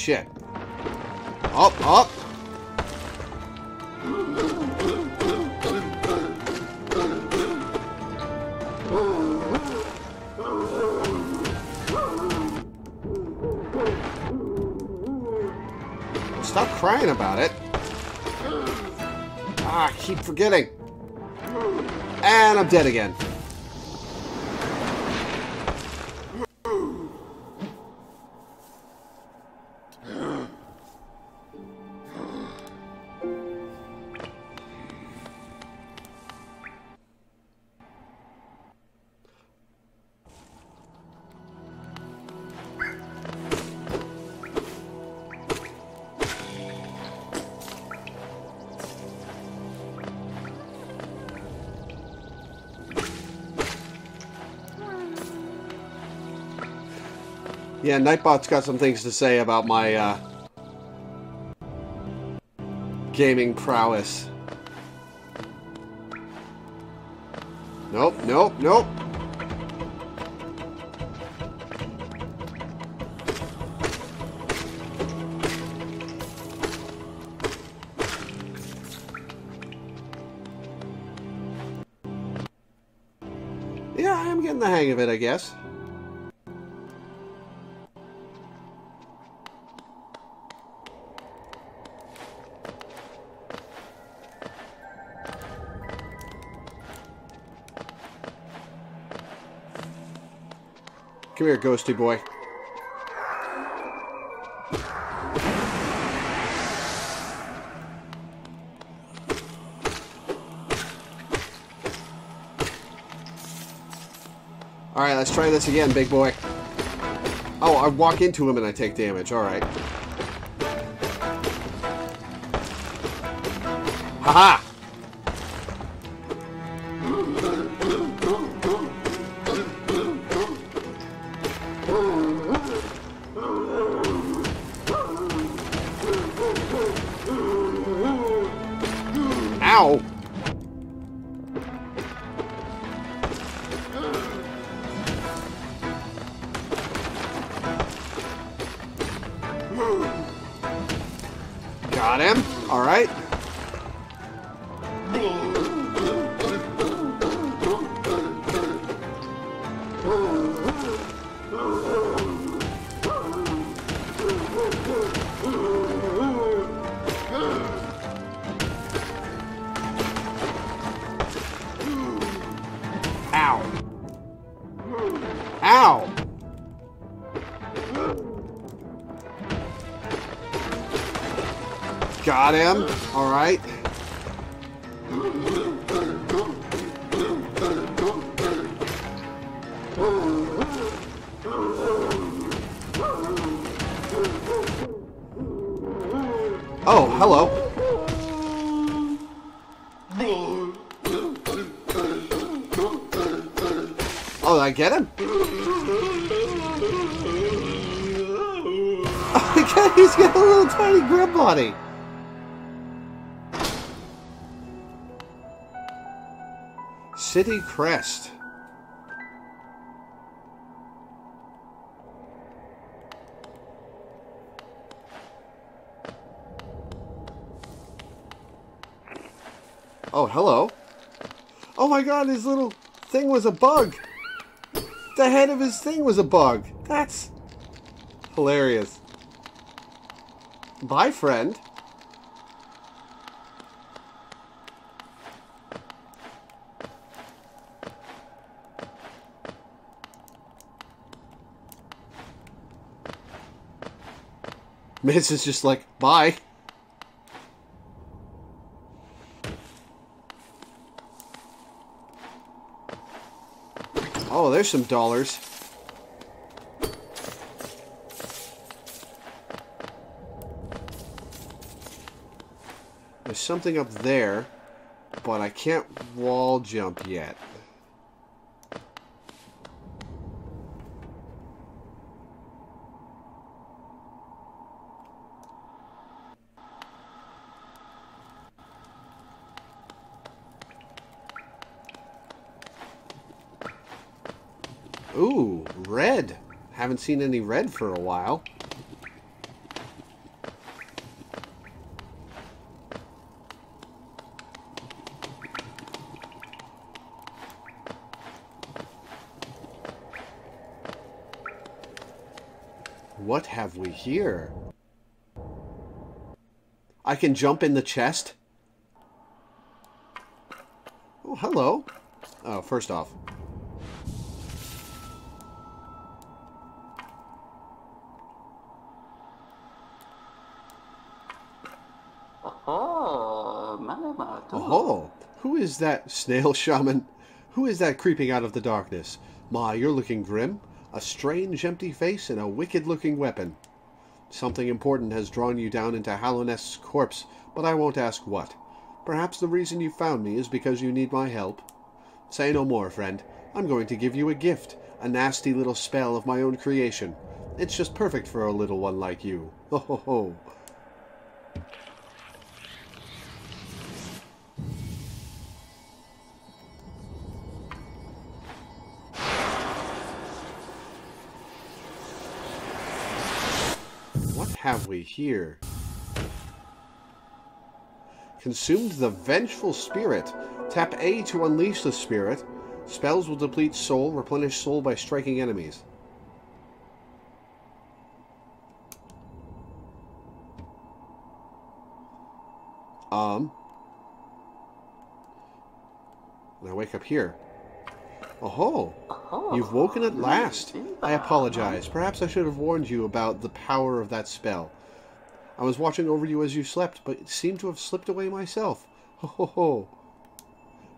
Shit. Up, up. Stop crying about it. Ah, I keep forgetting. And I'm dead again. Yeah, Nightbot's got some things to say about my uh, gaming prowess. Nope, nope, nope. Yeah, I am getting the hang of it, I guess. Come here, ghosty boy. Alright, let's try this again, big boy. Oh, I walk into him and I take damage. Alright. Haha! Got him. All right. Got him. All right. Oh, hello. Oh, I get him? Oh, he's got a little tiny grub body. City Crest. Oh, hello. Oh my god, his little thing was a bug. The head of his thing was a bug. That's hilarious. Bye, friend. Miz is just like, bye. Oh, there's some dollars. There's something up there, but I can't wall jump yet. Ooh, red. Haven't seen any red for a while. What have we here? I can jump in the chest? Oh, hello. Oh, first off, is that snail shaman? Who is that creeping out of the darkness? My, you're looking grim. A strange, empty face and a wicked-looking weapon. Something important has drawn you down into Hallownest's corpse, but I won't ask what. Perhaps the reason you found me is because you need my help. Say no more, friend. I'm going to give you a gift, a nasty little spell of my own creation. It's just perfect for a little one like you. Ho ho ho. Have we here? Consumed the Vengeful Spirit. Tap A to unleash the spirit. Spells will deplete soul, replenish soul by striking enemies. Um. And I wake up here. Oh, you've woken at last. I apologize. Perhaps I should have warned you about the power of that spell. I was watching over you as you slept, but it seemed to have slipped away myself. Ho ho ho.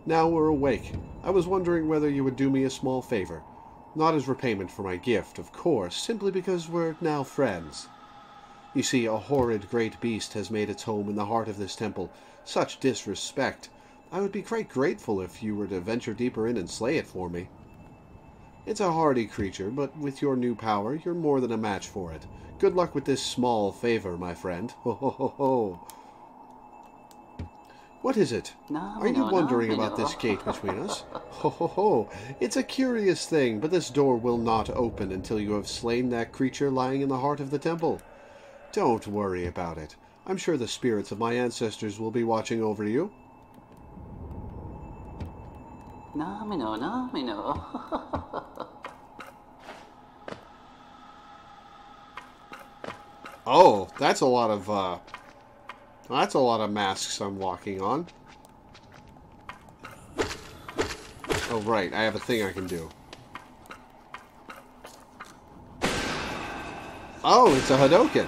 Now we're awake. I was wondering whether you would do me a small favor. Not as repayment for my gift, of course, simply because we're now friends. You see, a horrid great beast has made its home in the heart of this temple. Such disrespect. I would be quite grateful if you were to venture deeper in and slay it for me. It's a hardy creature, but with your new power, you're more than a match for it. Good luck with this small favor, my friend. Ho ho ho ho. What is it? No, Are you no, wondering no, about this gate between us? Ho ho ho. It's a curious thing, but this door will not open until you have slain that creature lying in the heart of the temple. Don't worry about it. I'm sure the spirits of my ancestors will be watching over you. Namino, namino. Oh, that's a lot of, uh... That's a lot of masks I'm walking on. Oh, right, I have a thing I can do. Oh, it's a Hadoken.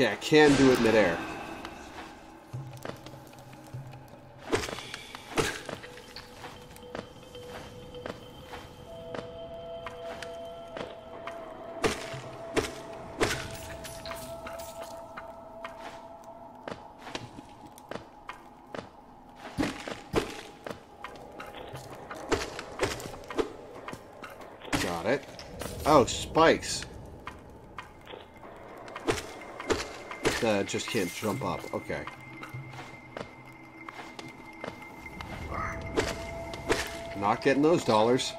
Okay, I can do it midair. Got it. Oh, spikes. Uh, just can't jump up. Okay. Not getting those dollars.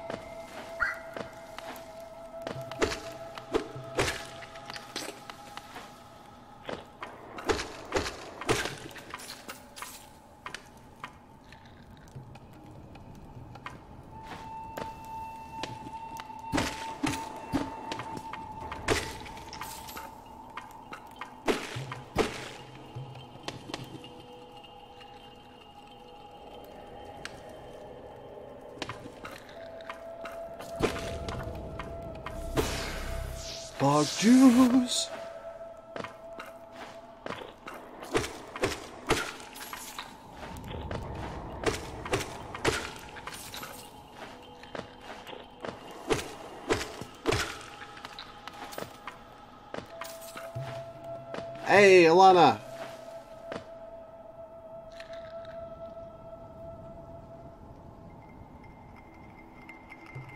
Hey, Alana.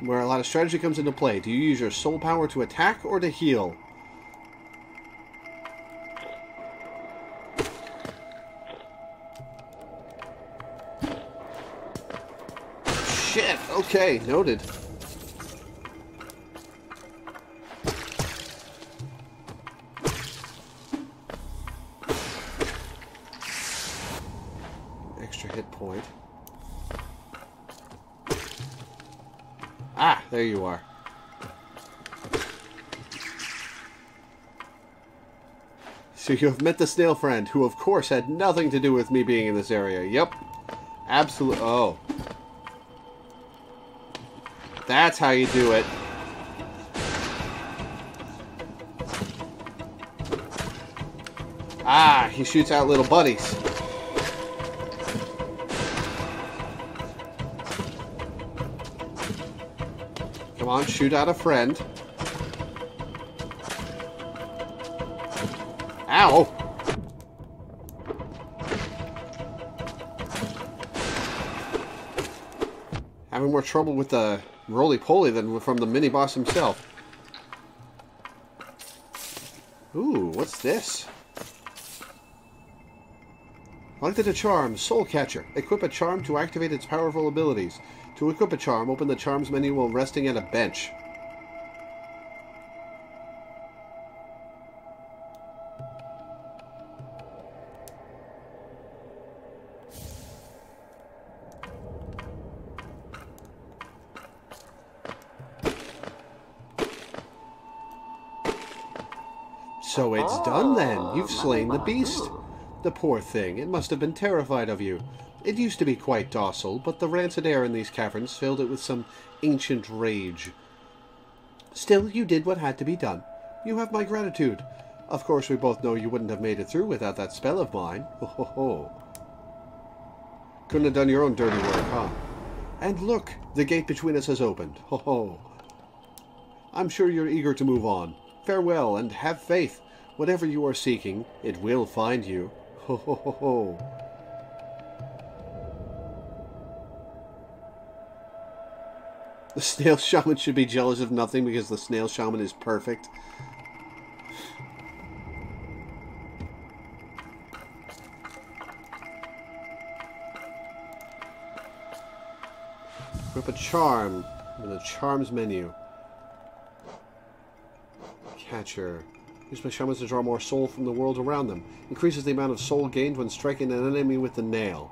Where a lot of strategy comes into play. Do you use your soul power to attack or to heal? Shit, okay, noted. So you have met the snail friend, who of course had nothing to do with me being in this area. Yep. Absolute. Oh. That's how you do it. Ah, he shoots out little buddies. Come on, shoot out a friend. Ow! Having more trouble with the roly-poly than from the mini-boss himself. Ooh, what's this? Collected the charm, Soul Catcher. Equip a charm to activate its powerful abilities. To equip a charm, open the charms menu while resting at a bench. So it's done then. You've slain the beast. The poor thing. It must have been terrified of you. It used to be quite docile, but the rancid air in these caverns filled it with some ancient rage. Still, you did what had to be done. You have my gratitude. Of course, we both know you wouldn't have made it through without that spell of mine. Ho ho ho. Couldn't have done your own dirty work, huh? And look, the gate between us has opened. Ho ho. I'm sure you're eager to move on. Farewell, and have faith. Whatever you are seeking, it will find you. Ho ho ho ho. The snail shaman should be jealous of nothing because the snail shaman is perfect. Equip a charm in the charms menu. Catcher. Use my shamans to draw more soul from the world around them. Increases the amount of soul gained when striking an enemy with the nail.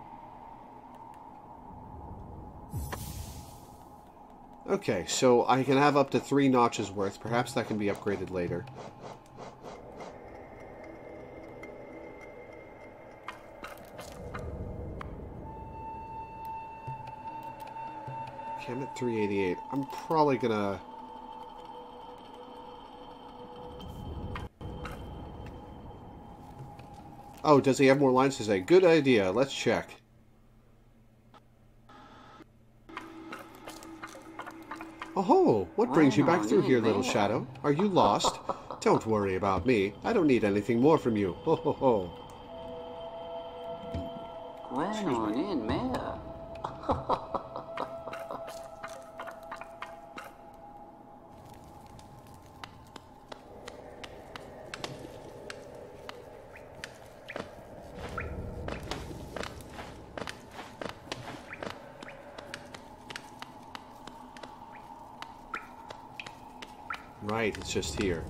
Okay, so I can have up to three notches worth. Perhaps that can be upgraded later. Okay, at 388. I'm probably gonna... Oh, does he have more lines to say? Good idea. Let's check. Oh, what brings you back through here, little shadow? Are you lost? Don't worry about me. I don't need anything more from you. Ho ho ho. Bueno, in just here.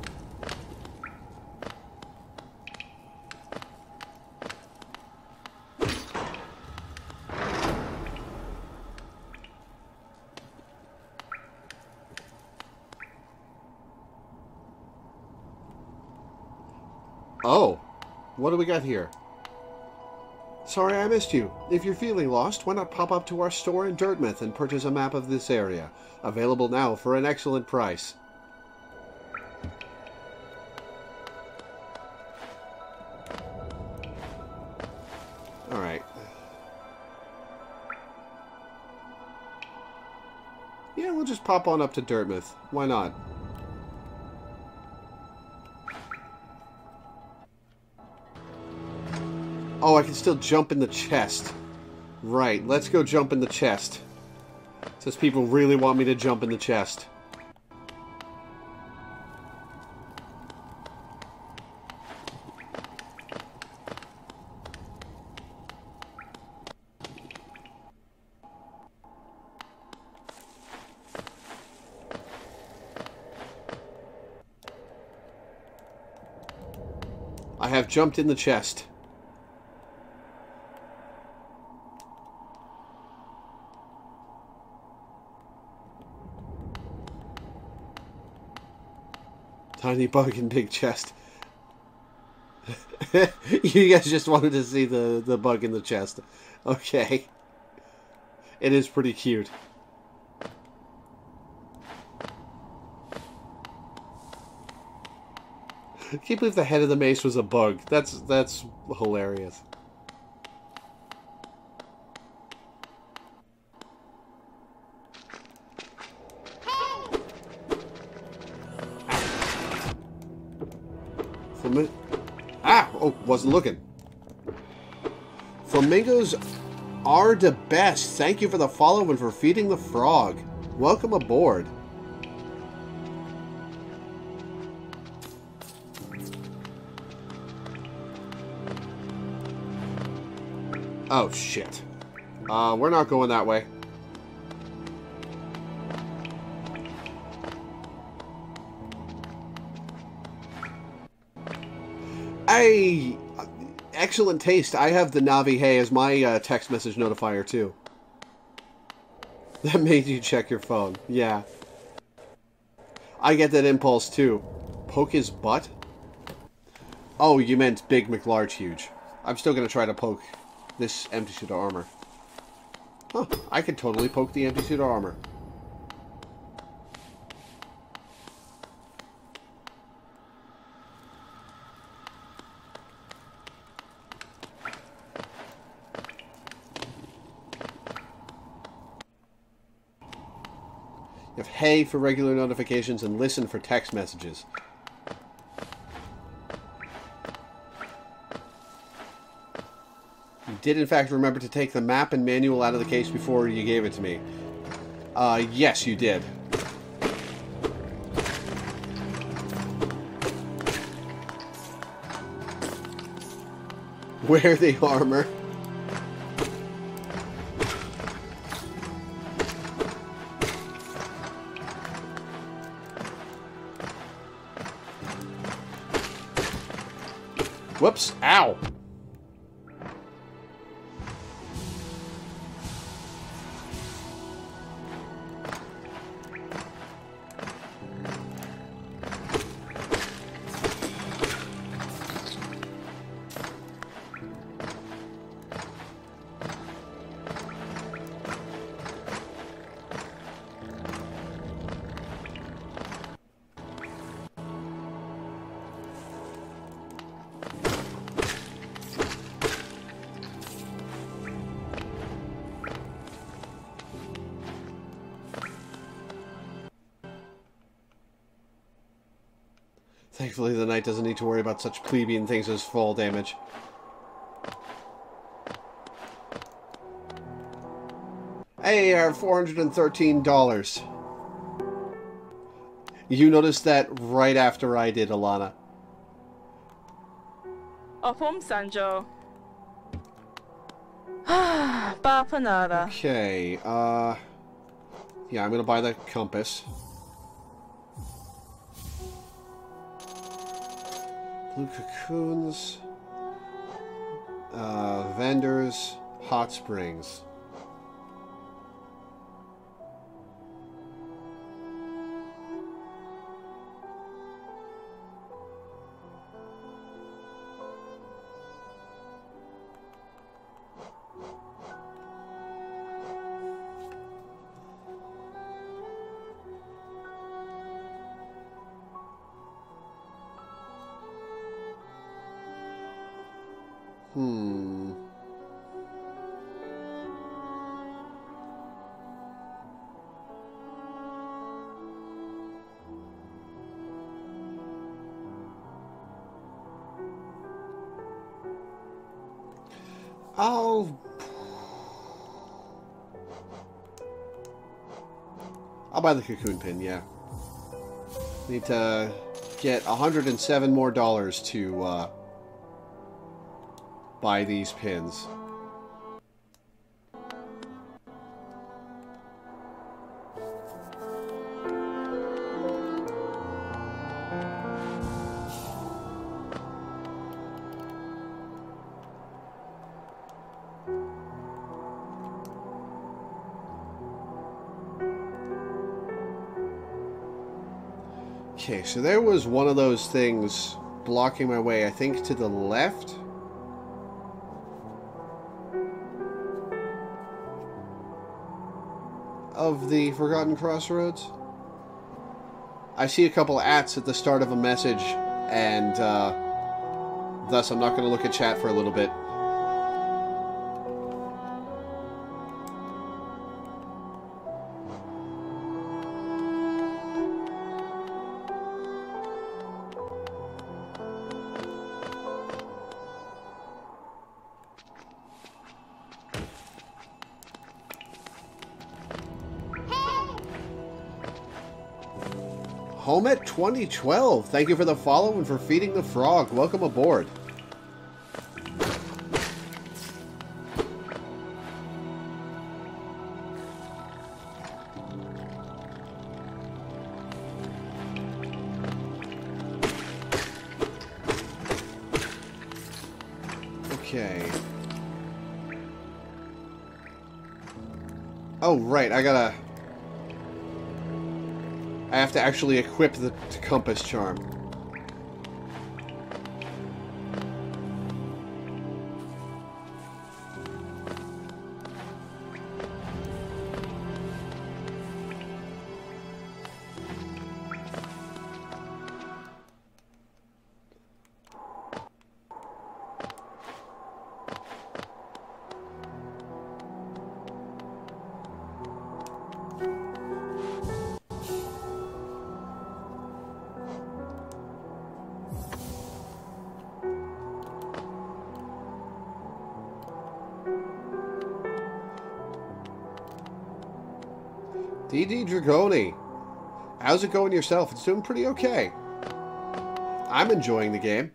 Oh, what do we got here? Sorry I missed you. If you're feeling lost, why not pop up to our store in Dirtmouth and purchase a map of this area? Available now for an excellent price. Pop on up to Dirtmouth. Why not? Oh, I can still jump in the chest. Right, let's go jump in the chest. Says people really want me to jump in the chest. Jumped in the chest. Tiny bug in big chest. you guys just wanted to see the, the bug in the chest. Okay. It is pretty cute. I can't believe the head of the mace was a bug. That's that's hilarious. Flami- ah! Oh, wasn't looking. Flamingos are the best. Thank you for the follow and for feeding the frog. Welcome aboard. Oh, shit. Uh, we're not going that way. I... Excellent taste. I have the Navi Hey as my uh, text message notifier, too. That made you check your phone. Yeah. I get that impulse, too. Poke his butt? Oh, you meant Big McLarge Huge. I'm still going to try to poke this empty suit of armor. Huh, I could totally poke the empty suit of armor. You have Hey for regular notifications and Listen for text messages. Did, in fact, remember to take the map and manual out of the case before you gave it to me. Uh, yes, you did. Wear the armor. Knight doesn't need to worry about such plebeian things as fall damage. Hey, our $413. You noticed that right after I did, Alana. Opum Sanjo. Bapanada. Okay, uh... Yeah, I'm gonna buy the compass. Cocoons. Uh, vendors. Hot springs. Buy the cocoon pin, yeah. Need to get 107 more dollars to, uh, buy these pins. So there was one of those things blocking my way, I think to the left. of the Forgotten Crossroads. I see a couple ats at the start of a message, and uh, thus I'm not going to look at chat for a little bit. Home at 2012. Thank you for the follow and for feeding the frog. Welcome aboard. Okay. Oh, right. I gotta... Have to actually equip the compass charm. Dragoni. How's it going yourself? It's doing pretty okay. I'm enjoying the game.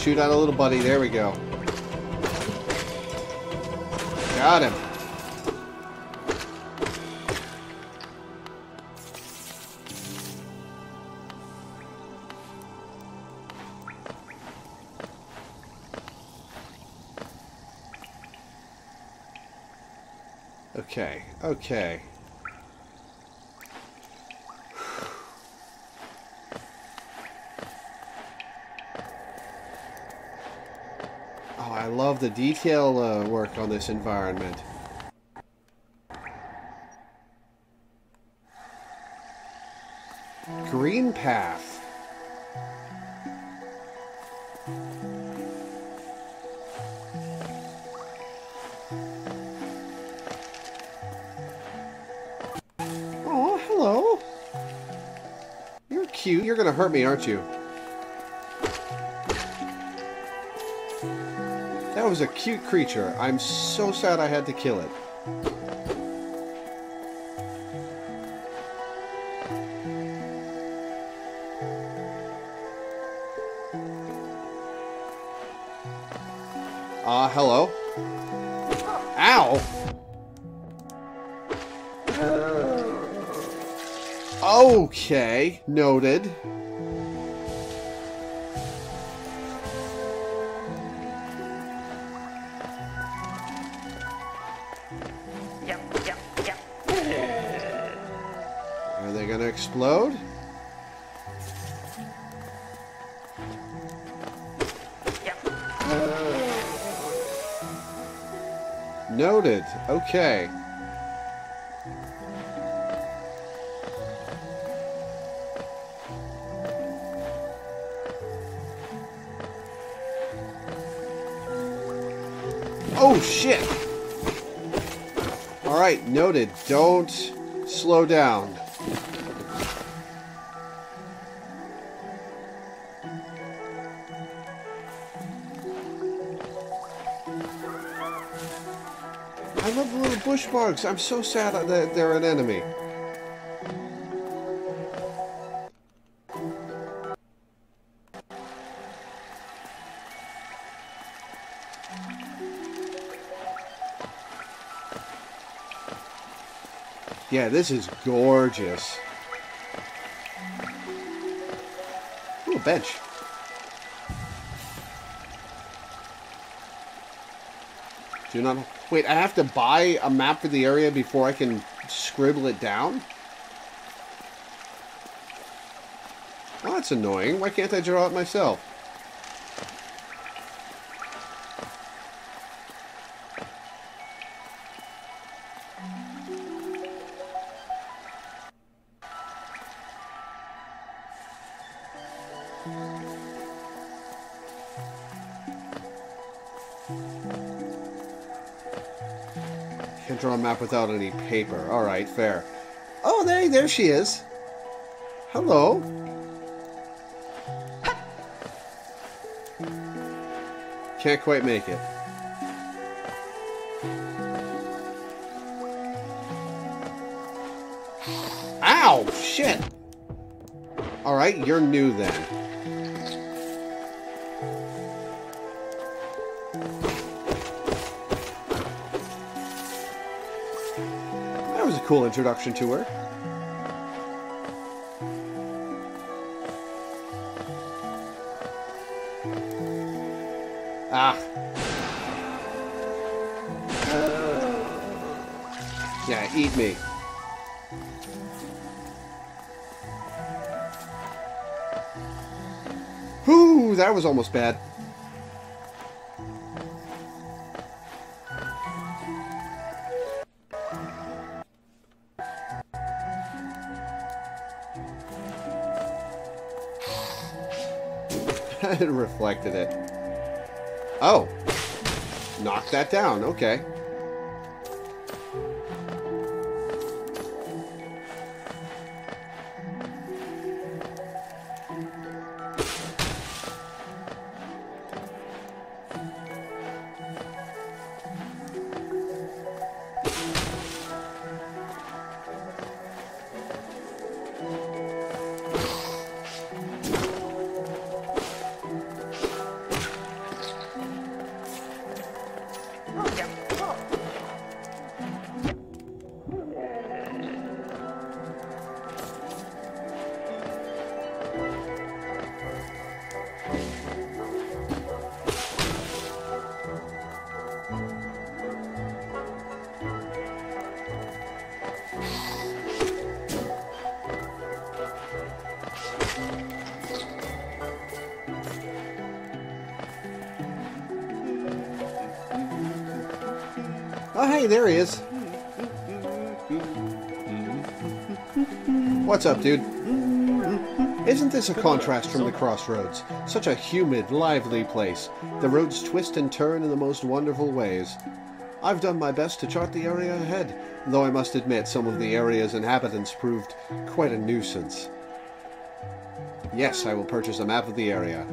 shoot out a little buddy. There we go. Got him. Okay, okay. The detail uh, work on this environment. Greenpath. Oh, hello. You're cute. You're gonna hurt me, aren't you? Was a cute creature. I'm so sad I had to kill it. Uh, hello. Ow! Okay, noted. Okay. Oh, shit! Alright, noted. Don't slow down. I'm so sad that they're an enemy. Yeah, this is gorgeous. Ooh, bench. Do not... Wait, I have to buy a map for the area before I can scribble it down? Well, that's annoying. Why can't I draw it myself? Without any paper. Alright, fair. Oh, there, there she is. Hello. Can't quite make it. Ow! Shit! Alright, you're new then. Cool introduction to her. Ah. Yeah, eat me. Whew, that was almost bad. Reflected it. Oh. Knock that down. Okay. A contrast from the crossroads? Such a humid, lively place. The roads twist and turn in the most wonderful ways. I've done my best to chart the area ahead, though I must admit some of the area's inhabitants proved quite a nuisance. Yes, I will purchase a map of the area.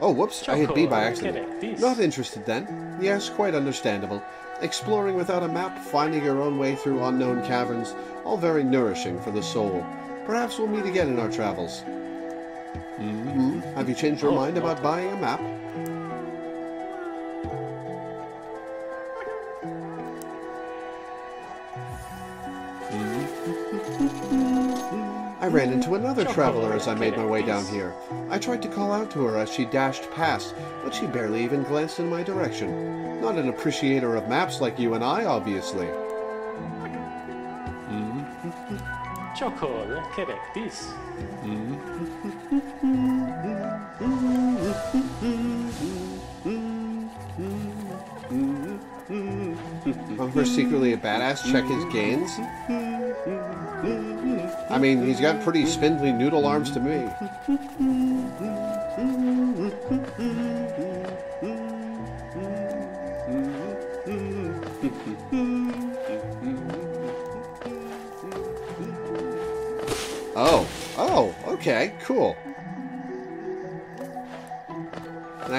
Oh, whoops, I hit B by accident. Not interested then. Yes, quite understandable. Exploring without a map, finding your own way through unknown caverns, all very nourishing for the soul. Perhaps we'll meet again in our travels. hmm Have you changed your mind about buying a map? I ran into another traveler as I made my way down here. I tried to call out to her as she dashed past, but she barely even glanced in my direction. Not an appreciator of maps like you and I, obviously. Chocolate Kerektis. Bunker's secretly a badass. Check his gains. I mean, he's got pretty spindly noodle arms to me.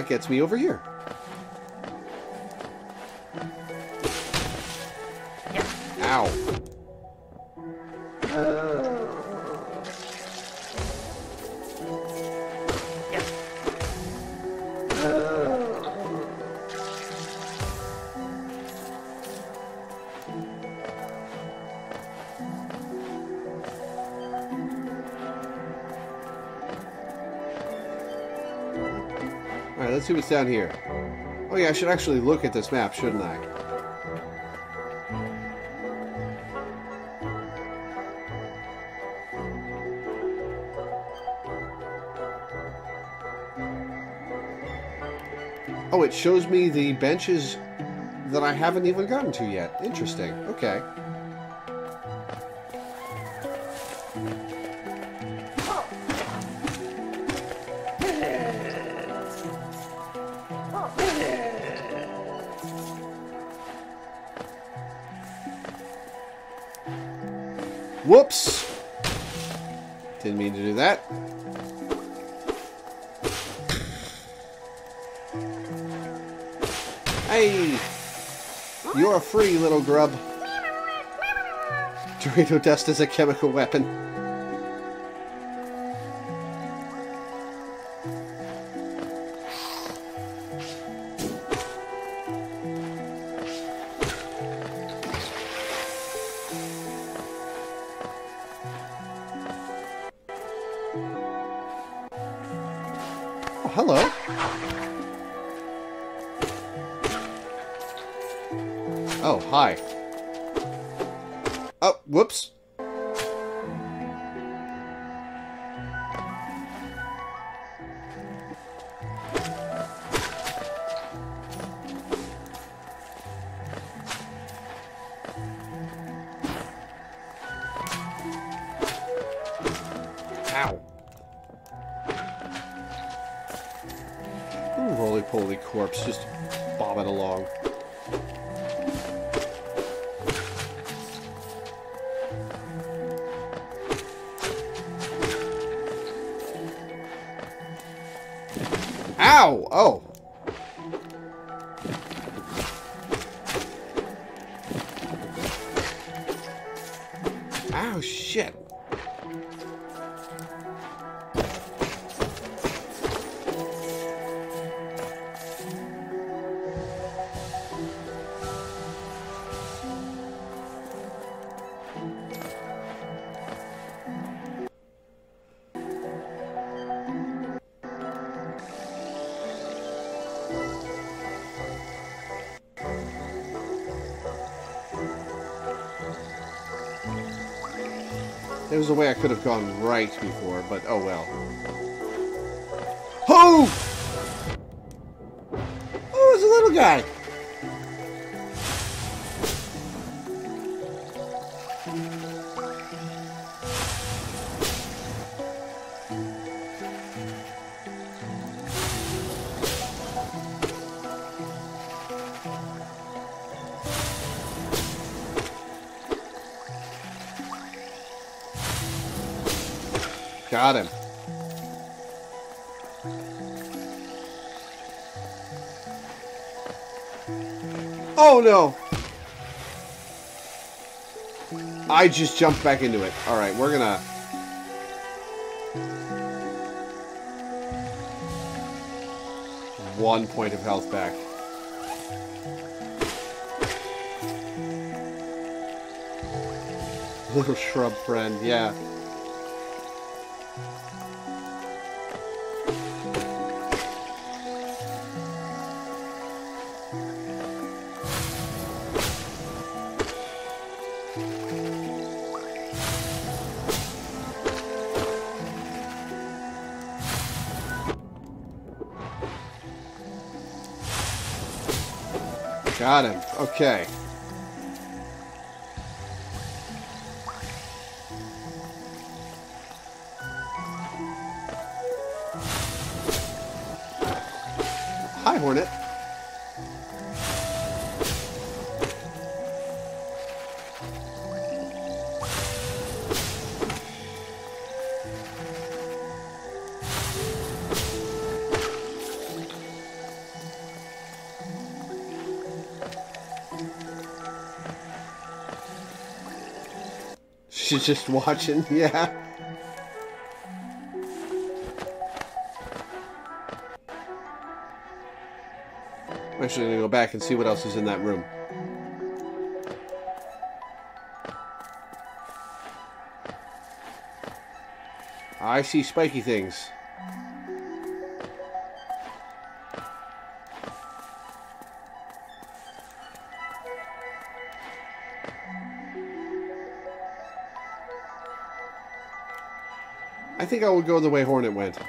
That gets me over here. Ow. Let's see what's down here. Oh yeah, I should actually look at this map, shouldn't I? Oh, it shows me the benches that I haven't even gotten to yet. Interesting. Okay. Grub. Dorito dust is a chemical weapon. A way I could have gone right before, but oh well. I just jumped back into it. Alright, we're gonna... One point of health back. Little shrub friend, yeah. Okay. Hi, Hornet. She's just watching, yeah. I'm actually gonna go back and see what else is in that room. I see spiky things. Think I would go the way Hornet went.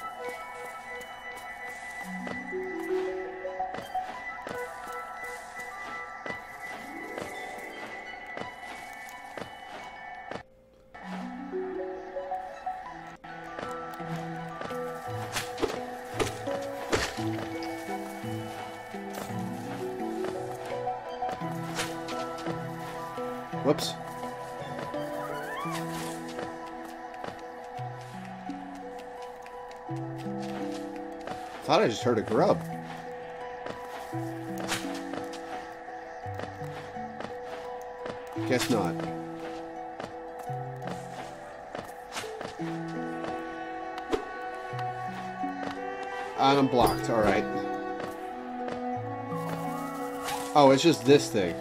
Heard a grub. Guess not. I'm blocked, alright. Oh, it's just this thing.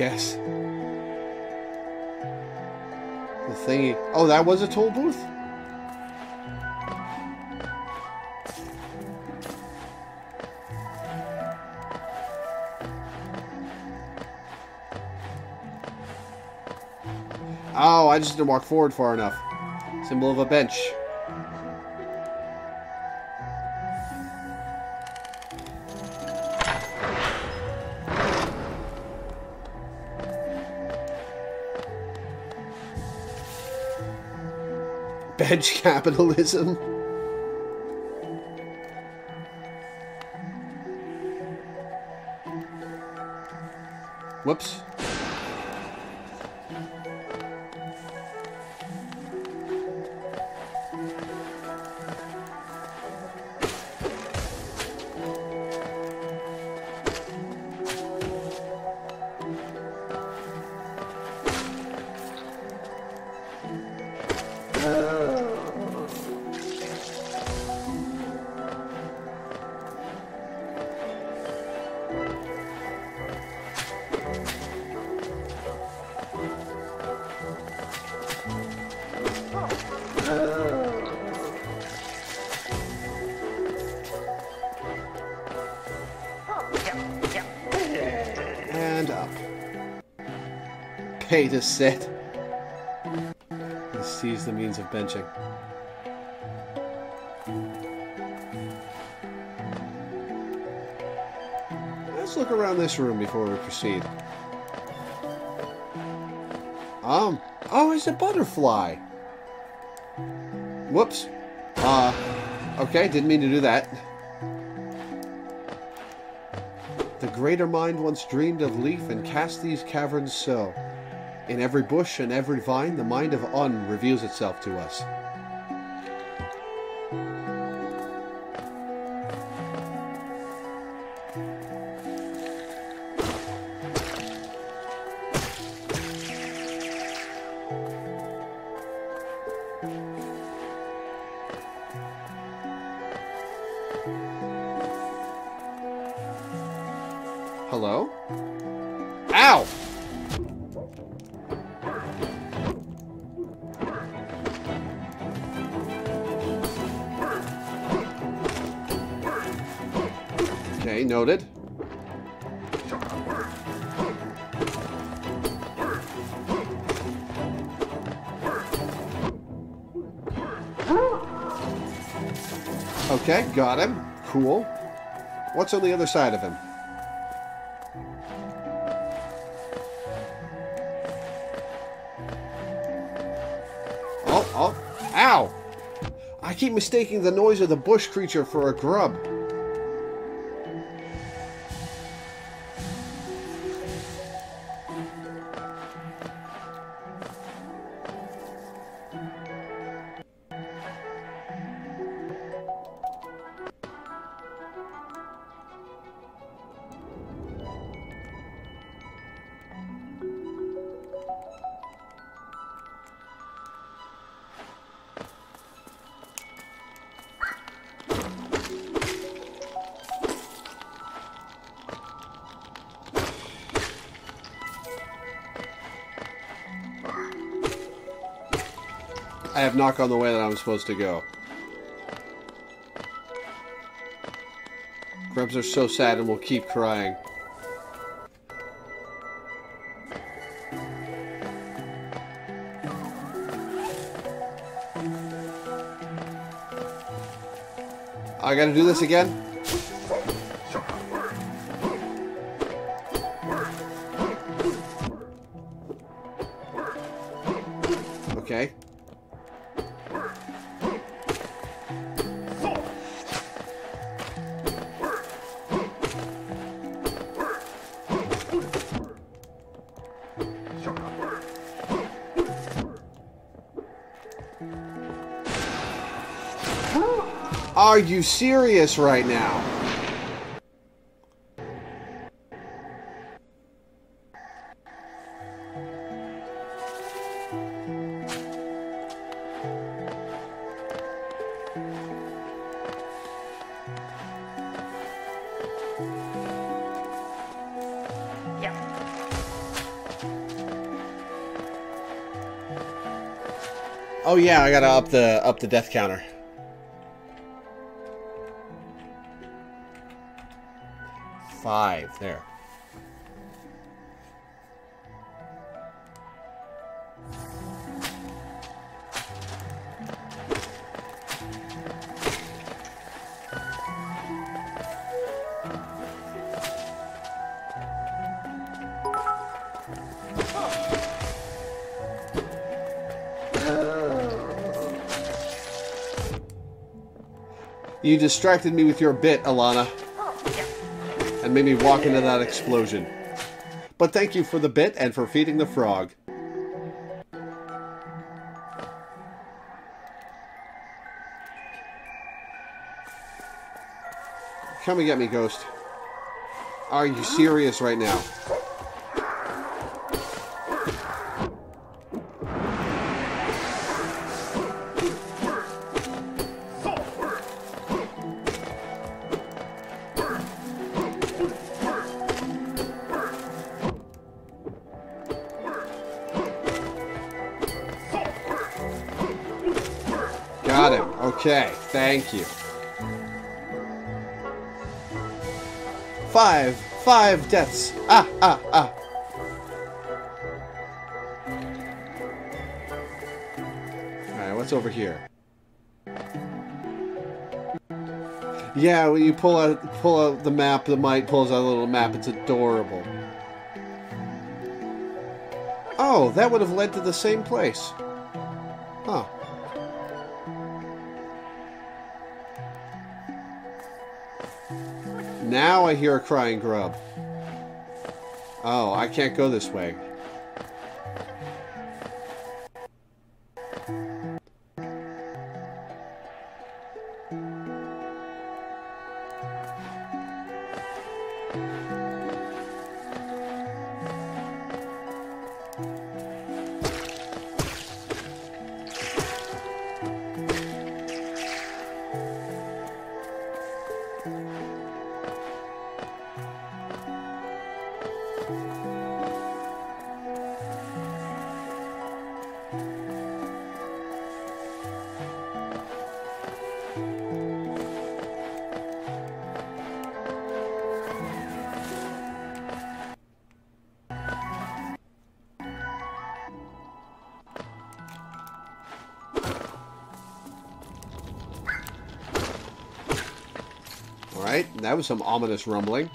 Guess. The thingy. Oh, that was a toll booth? Oh, I just didn't walk forward far enough. Symbol of a bench. Capitalism. Whoops. Pay to sit. He sees the means of benching. Let's look around this room before we proceed. Um, oh, it's a butterfly. Whoops. Uh, okay, didn't mean to do that. The greater mind once dreamed of leaf and cast these caverns so. In every bush and every vine, the mind of Unn reveals itself to us. Okay, noted. Okay, got him. Cool. What's on the other side of him? Oh, oh, ow! I keep mistaking the noise of the bush creature for a grub. Not gone the way that I'm supposed to go. Grubs are so sad and will keep crying. I gotta do this again? You serious right now? Yep. Oh yeah, I gotta up the up the death counter. There. You distracted me with your bit, Alana, and made me walk into that explosion. But thank you for the bit and for feeding the frog. Come and get me, Ghost. Are you serious right now? Thank you. Five, five deaths. Ah, ah, ah. Alright, what's over here? Yeah, when you pull out pull out the map, the mite pulls out a little map. It's adorable. Oh, that would have led to the same place. I hear a crying grub. Oh, I can't go this way. That was some ominous rumbling.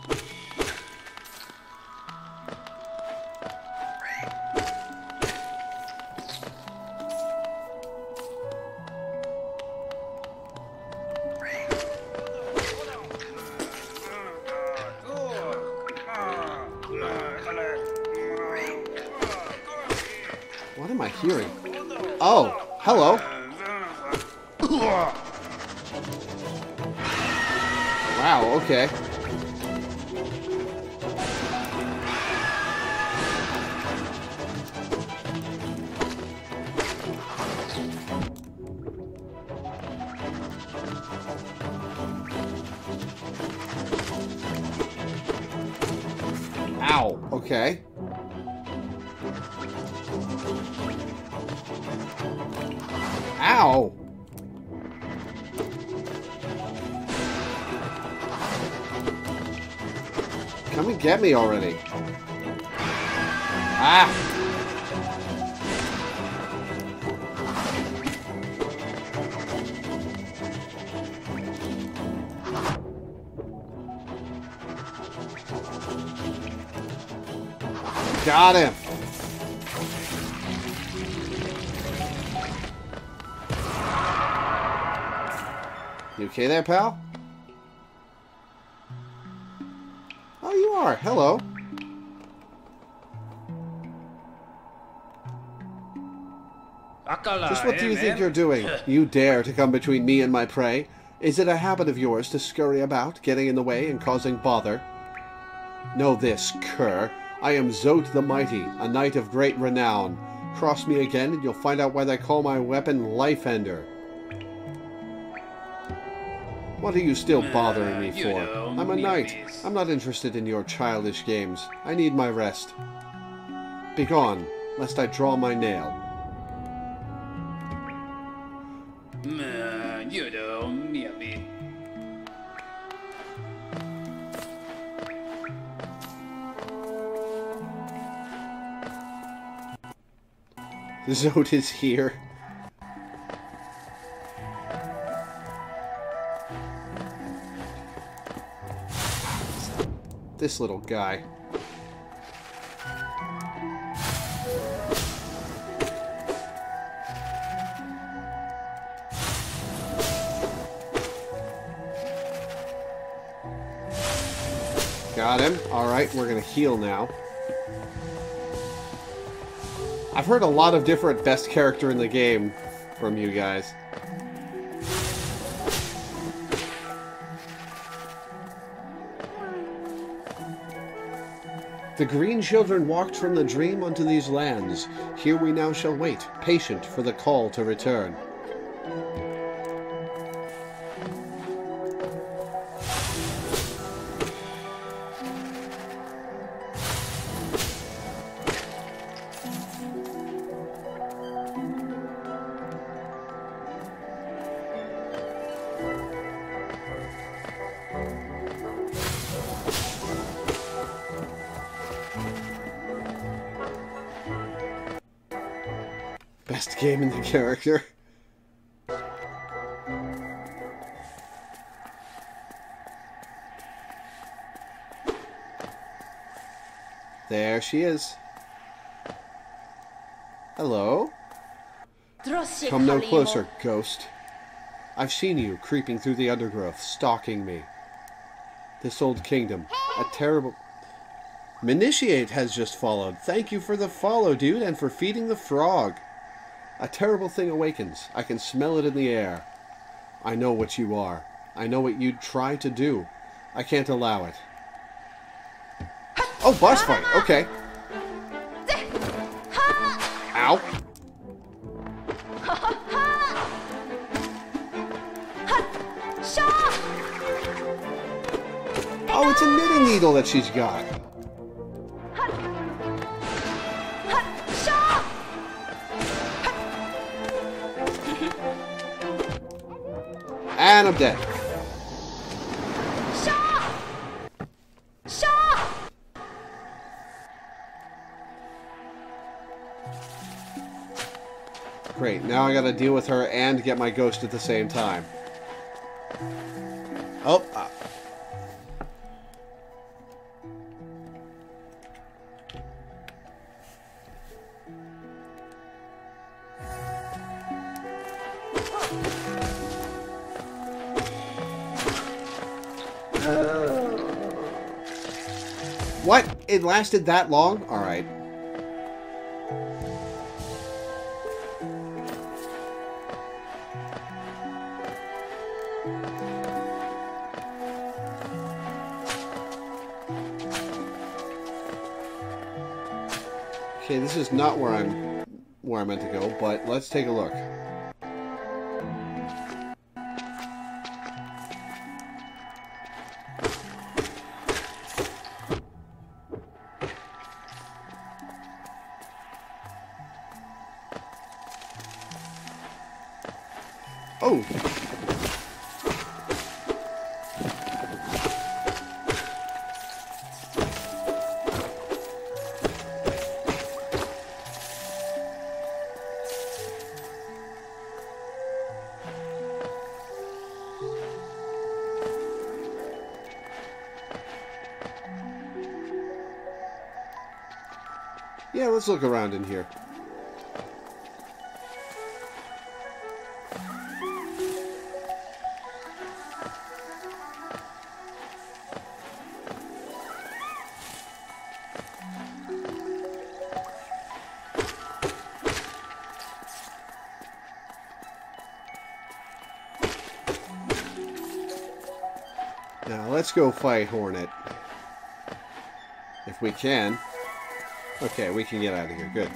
Me already. Ah! Got him. You okay there, pal? Do you think you're doing? You dare to come between me and my prey? Is it a habit of yours to scurry about, getting in the way and causing bother? Know this, cur. I am Zote the Mighty, a knight of great renown. Cross me again and you'll find out why they call my weapon Life Ender. What are you still uh, bothering me you for? know, I'm a knight. I'm not interested in your childish games. I need my rest. Begone, lest I draw my nail. Zote is here. This little guy. Got him. Alright, we're gonna heal now. I've heard a lot of different best character in the game from you guys. The green children walked from the dream unto these lands. Here we now shall wait, patient for the call to return. There she is. Hello. Come no closer, ghost. I've seen you creeping through the undergrowth, stalking me. This old kingdom, a terrible. Minitiate has just followed. Thank you for the follow, dude, and for feeding the frog. A terrible thing awakens. I can smell it in the air. I know what you are. I know what you'd try to do. I can't allow it. Oh, boss fight. Okay. Ow. Oh, it's a knitting needle that she's got. And I'm dead. Great. Now I gotta deal with her and get my ghost at the same time. It lasted that long? Alright. Okay, this is not where I'm where I meant to go, but let's take a look. Let's look around in here. Now let's go fight Hornet. If we can. Okay, we can get out of here. Good.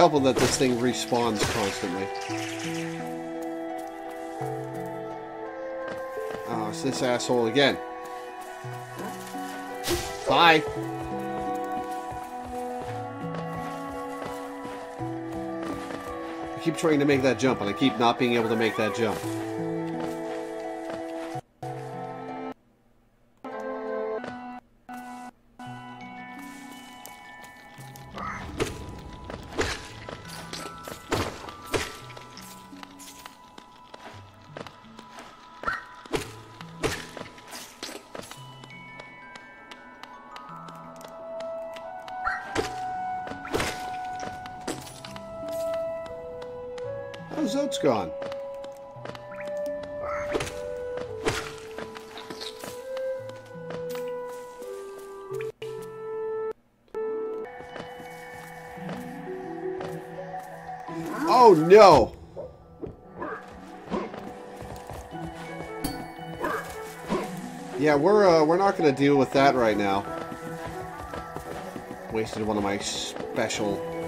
Helpful that this thing respawns constantly. Oh, it's this asshole again. Bye. I keep trying to make that jump, and I keep not being able to make that jump. Yeah, we're uh, we're not to deal with that right now. Wasted one of my special.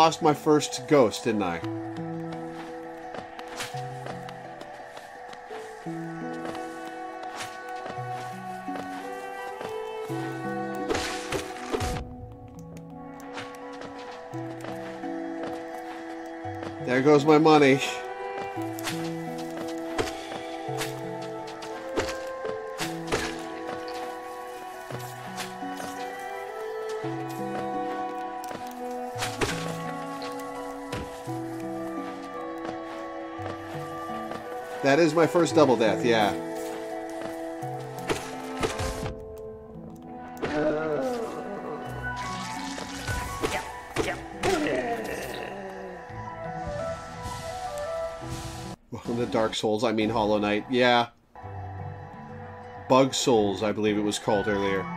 Lost my first ghost, didn't I? There goes my money. Is my first double death, yeah. To Dark Souls, I mean Hollow Knight, yeah. Bug Souls, I believe it was called earlier.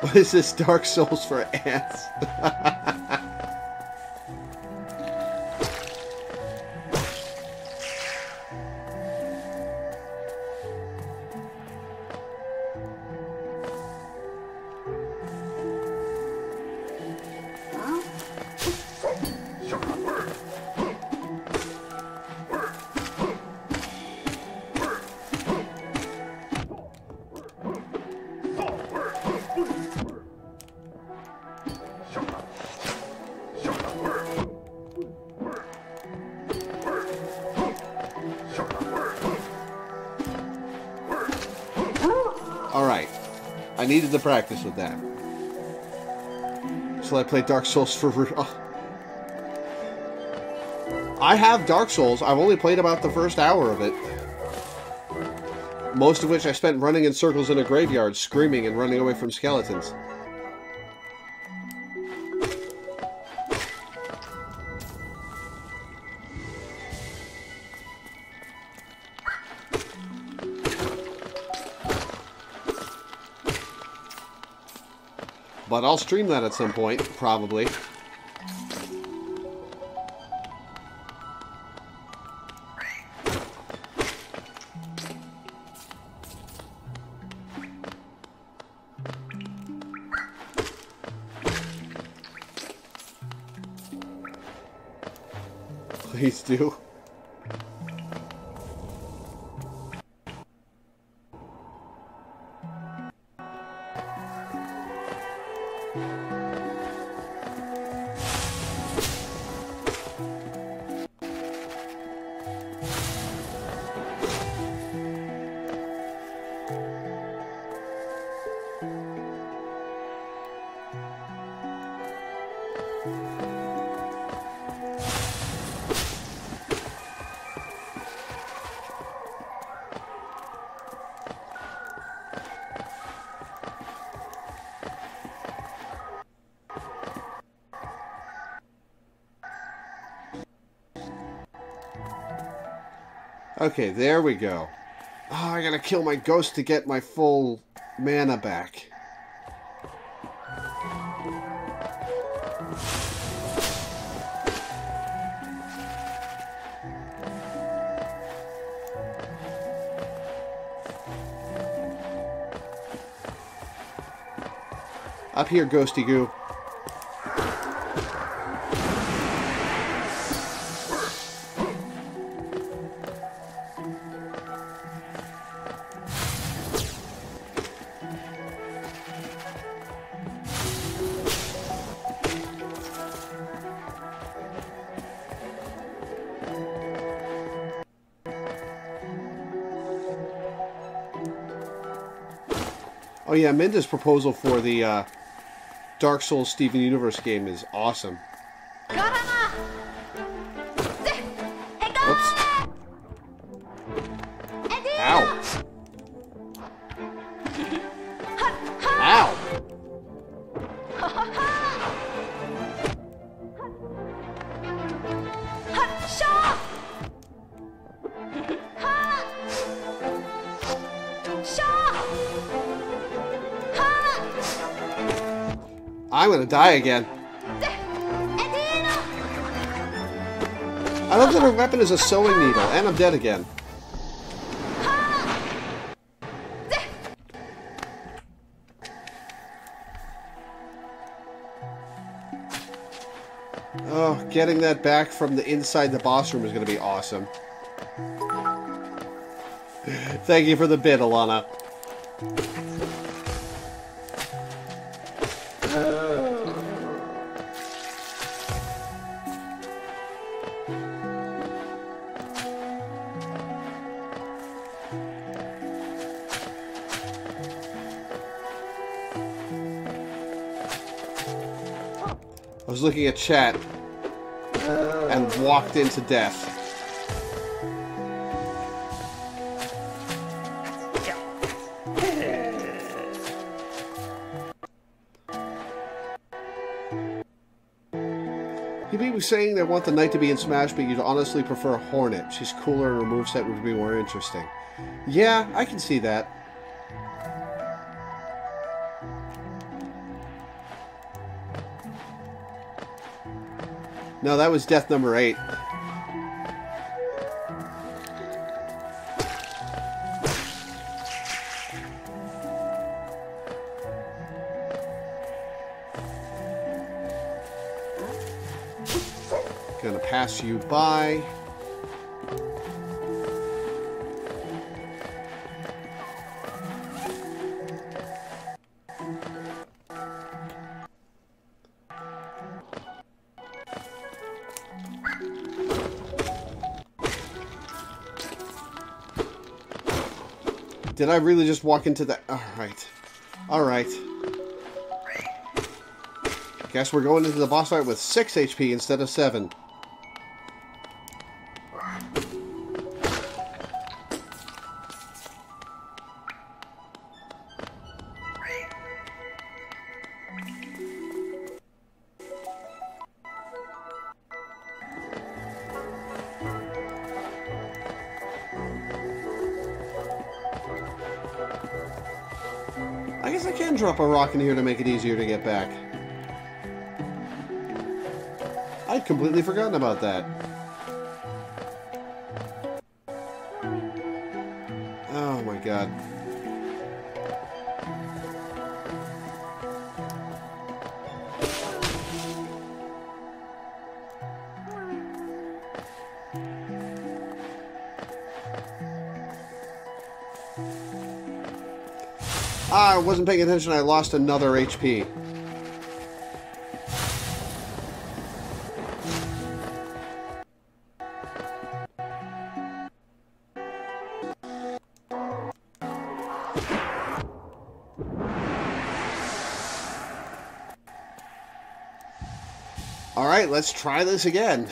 What is this Dark Souls for ants? practice with that. So I played Dark Souls for... oh. I have Dark Souls. I've only played about the first hour of it. Most of which I spent running in circles in a graveyard, screaming and running away from skeletons. But I'll stream that at some point, probably. Please do. Okay, there we go. Oh, I gotta kill my ghost to get my full mana back. Up here, Ghosty Goo. Minda's proposal for the uh, Dark Souls Steven Universe game is awesome. die again. I love that her weapon is a sewing needle, and I'm dead again. Oh, getting that back from the inside the boss room is going to be awesome. Thank you for the bit, Alana. Chat and walked into death. People was saying they want the knight to be in Smash, but you'd honestly prefer Hornet. She's cooler and her moveset would be more interesting. Yeah, I can see that. No, that was death number eight. Gonna pass you by. I really just walk into that? Alright. Alright. Guess we're going into the boss fight with 6 HP instead of 7. In here to make it easier to get back. I'd completely forgotten about that. Oh my god. Wasn't paying attention. I lost another HP. All right, let's try this again.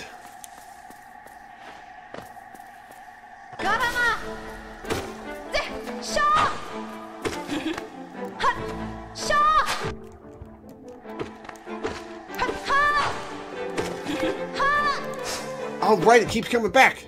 All right, it keeps coming back.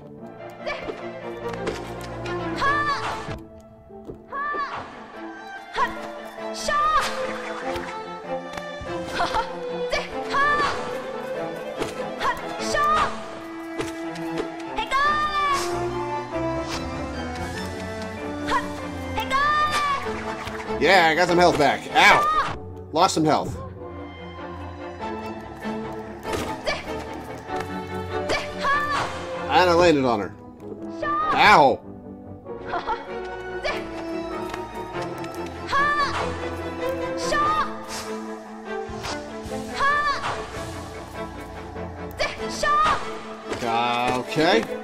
Yeah, I got some health back. Ow! Lost some health. And I landed on her. Ow! Okay.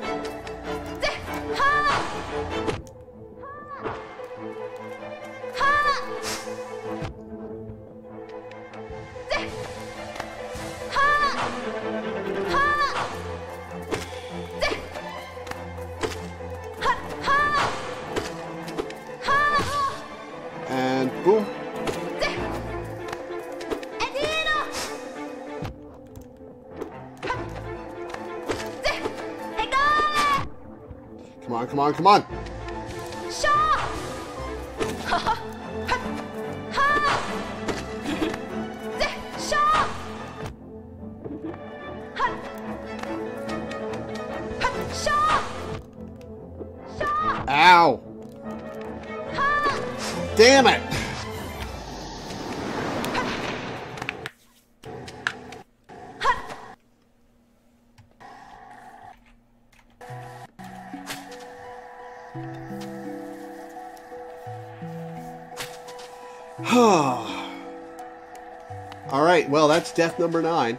Number nine.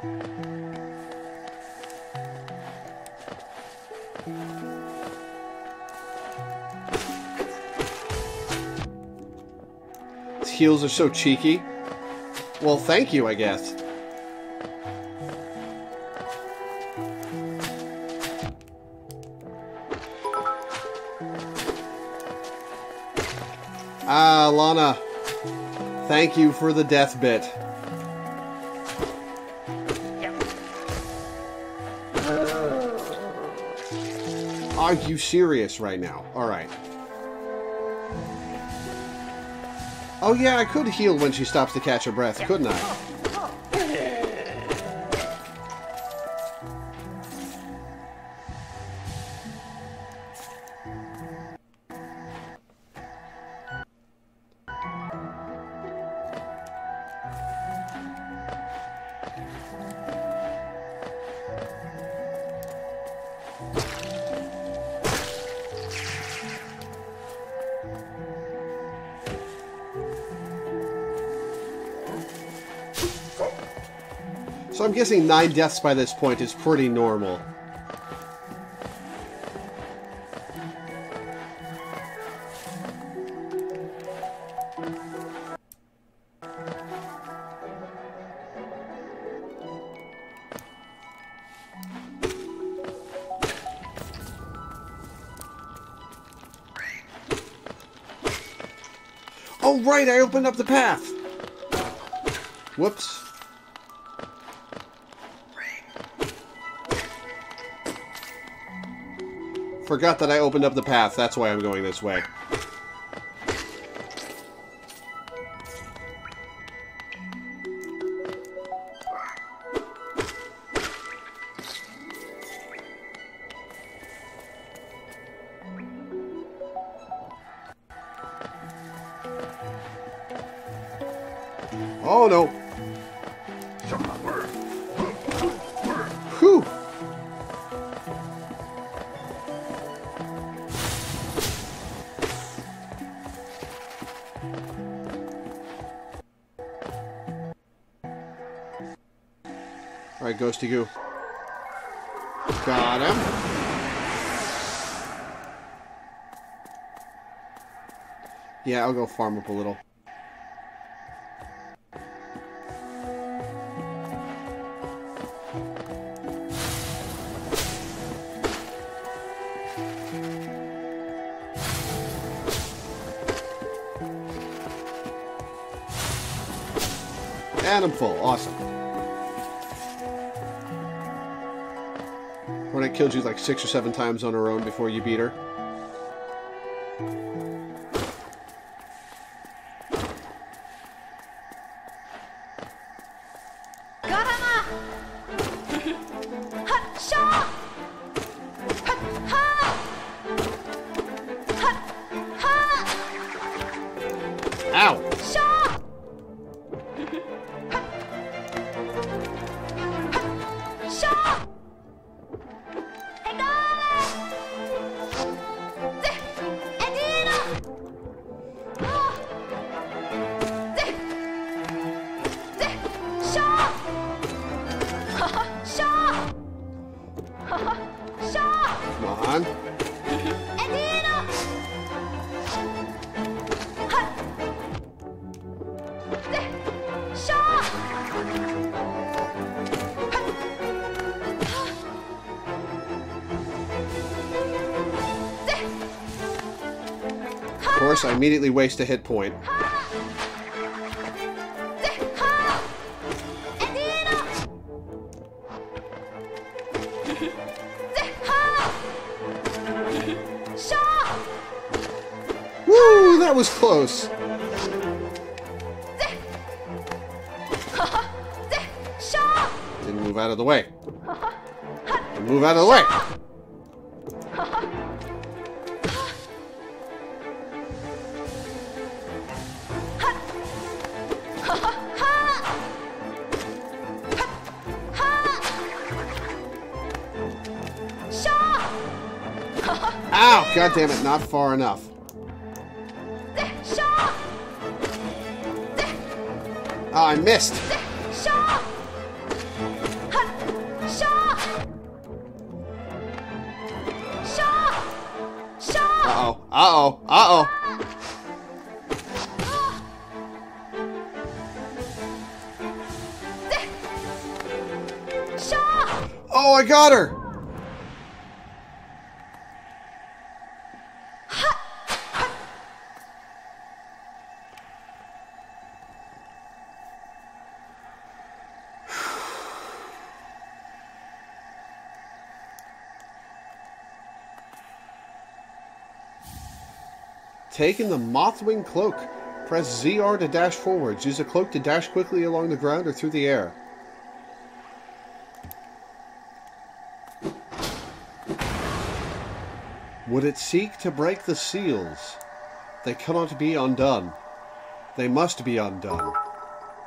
His heels are so cheeky. Well, thank you, I guess. Ah, Lana. Thank you for the death bit. Are you serious right now? Alright. Oh yeah, I could heal when she stops to catch her breath, couldn't I? Guessing nine deaths by this point is pretty normal. Oh right, I opened up the path! Whoops. Forgot that I opened up the path. That's why I'm going this way. Goo. Got him. Yeah, I'll go farm up a little. And I'm full. Awesome. Killed you like six or seven times on her own before you beat her. Immediately waste a hit point. Woo! That was close. Didn't move out of the way. Didn't move out of the way. God damn it! Not far enough. Oh, I missed. Taking the Mothwing Cloak. Press ZR to dash forwards. Use a cloak to dash quickly along the ground or through the air. Would it seek to break the seals? They cannot be undone. They must be undone.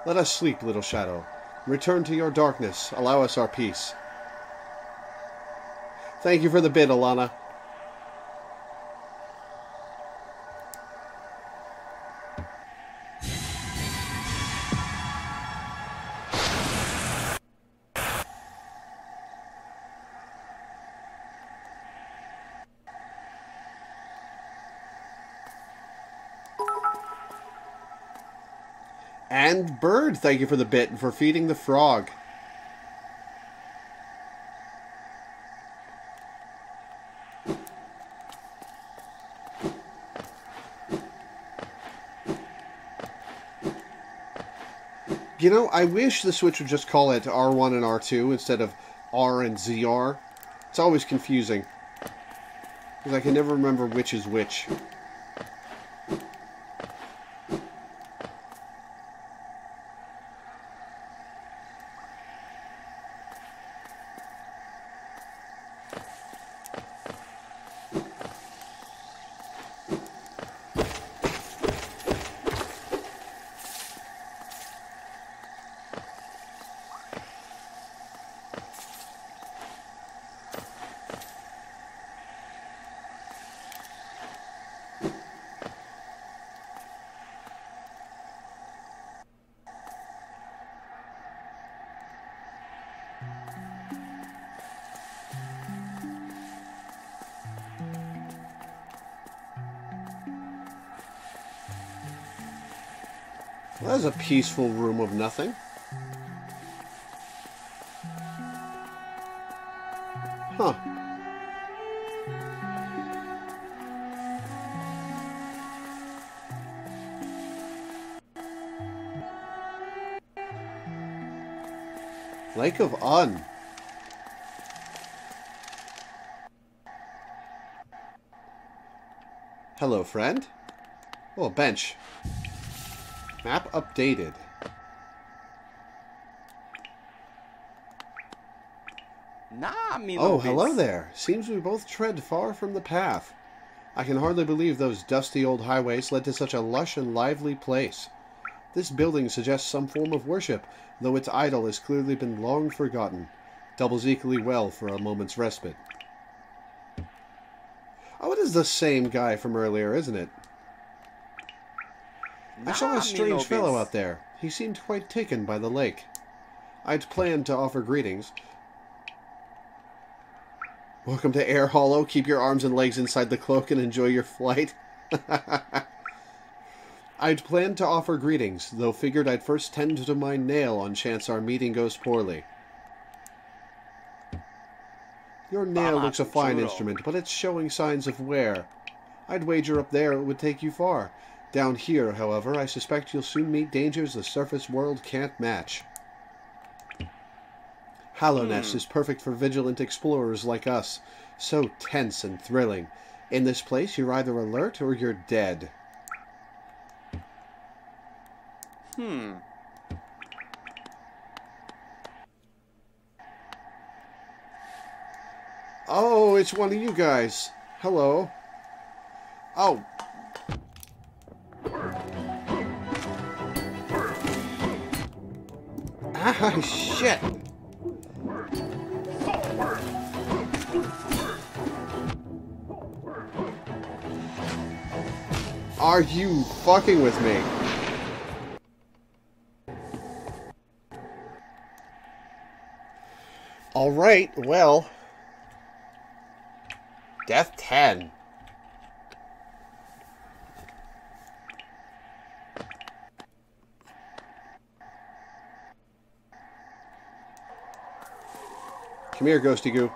Let us sleep, little shadow. Return to your darkness. Allow us our peace. Thank you for the bid, Alana. Thank you for the bit and for feeding the frog. You know, I wish the Switch would just call it R1 and R2 instead of R and ZR. It's always confusing. Because I can never remember which is which. Well, that's a peaceful room of nothing. Huh. Lake of Unn. Hello, friend. Oh, bench. Map updated. Nah, me Oh, hello there. Seems we both tread far from the path. I can hardly believe those dusty old highways led to such a lush and lively place. This building suggests some form of worship, though its idol has clearly been long forgotten. Doubles equally well for a moment's respite. Oh, it is the same guy from earlier, isn't it? I saw a ah, strange fellow out there. He seemed quite taken by the lake. I'd planned to offer greetings. Welcome to Air Hollow. Keep your arms and legs inside the cloak and enjoy your flight. I'd planned to offer greetings, though figured I'd first tend to my nail on chance our meeting goes poorly. Your nail ah, looks a fine instrument, but it's showing signs of wear. I'd wager up there it would take you far. Down here, however, I suspect you'll soon meet dangers the surface world can't match. Hallownest is perfect for vigilant explorers like us. So tense and thrilling. In this place, you're either alert or you're dead. Hmm. Oh, it's one of you guys. Hello. Oh. Shit. Are you fucking with me? All right, well. Death 10. Come here, Ghosty Goo.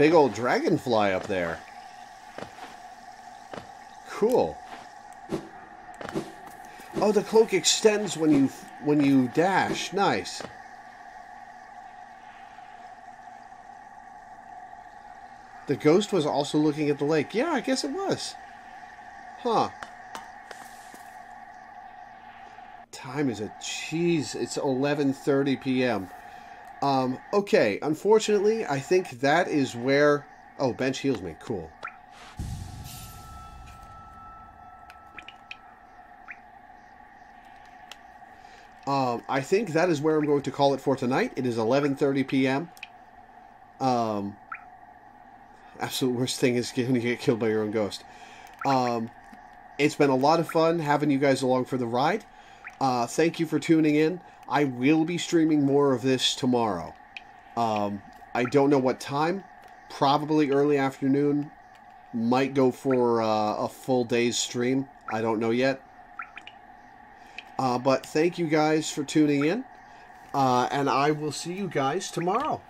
Big old dragonfly up there. Cool. Oh, the cloak extends when you when you dash. Nice. The ghost was also looking at the lake. Yeah, I guess it was. Huh. Time is a cheese. It's 11:30 p.m. Um, okay, unfortunately, I think that is where Oh, bench heals me. Cool. Um, I think that is where I'm going to call it for tonight. It is 11:30 p.m. Um, absolute worst thing is when you get killed by your own ghost. Um, it's been a lot of fun having you guys along for the ride. Uh, thank you for tuning in. I will be streaming more of this tomorrow. Um, I don't know what time. Probably early afternoon. Might go for uh, a full day's stream. I don't know yet. Uh, but thank you guys for tuning in. Uh, and I will see you guys tomorrow.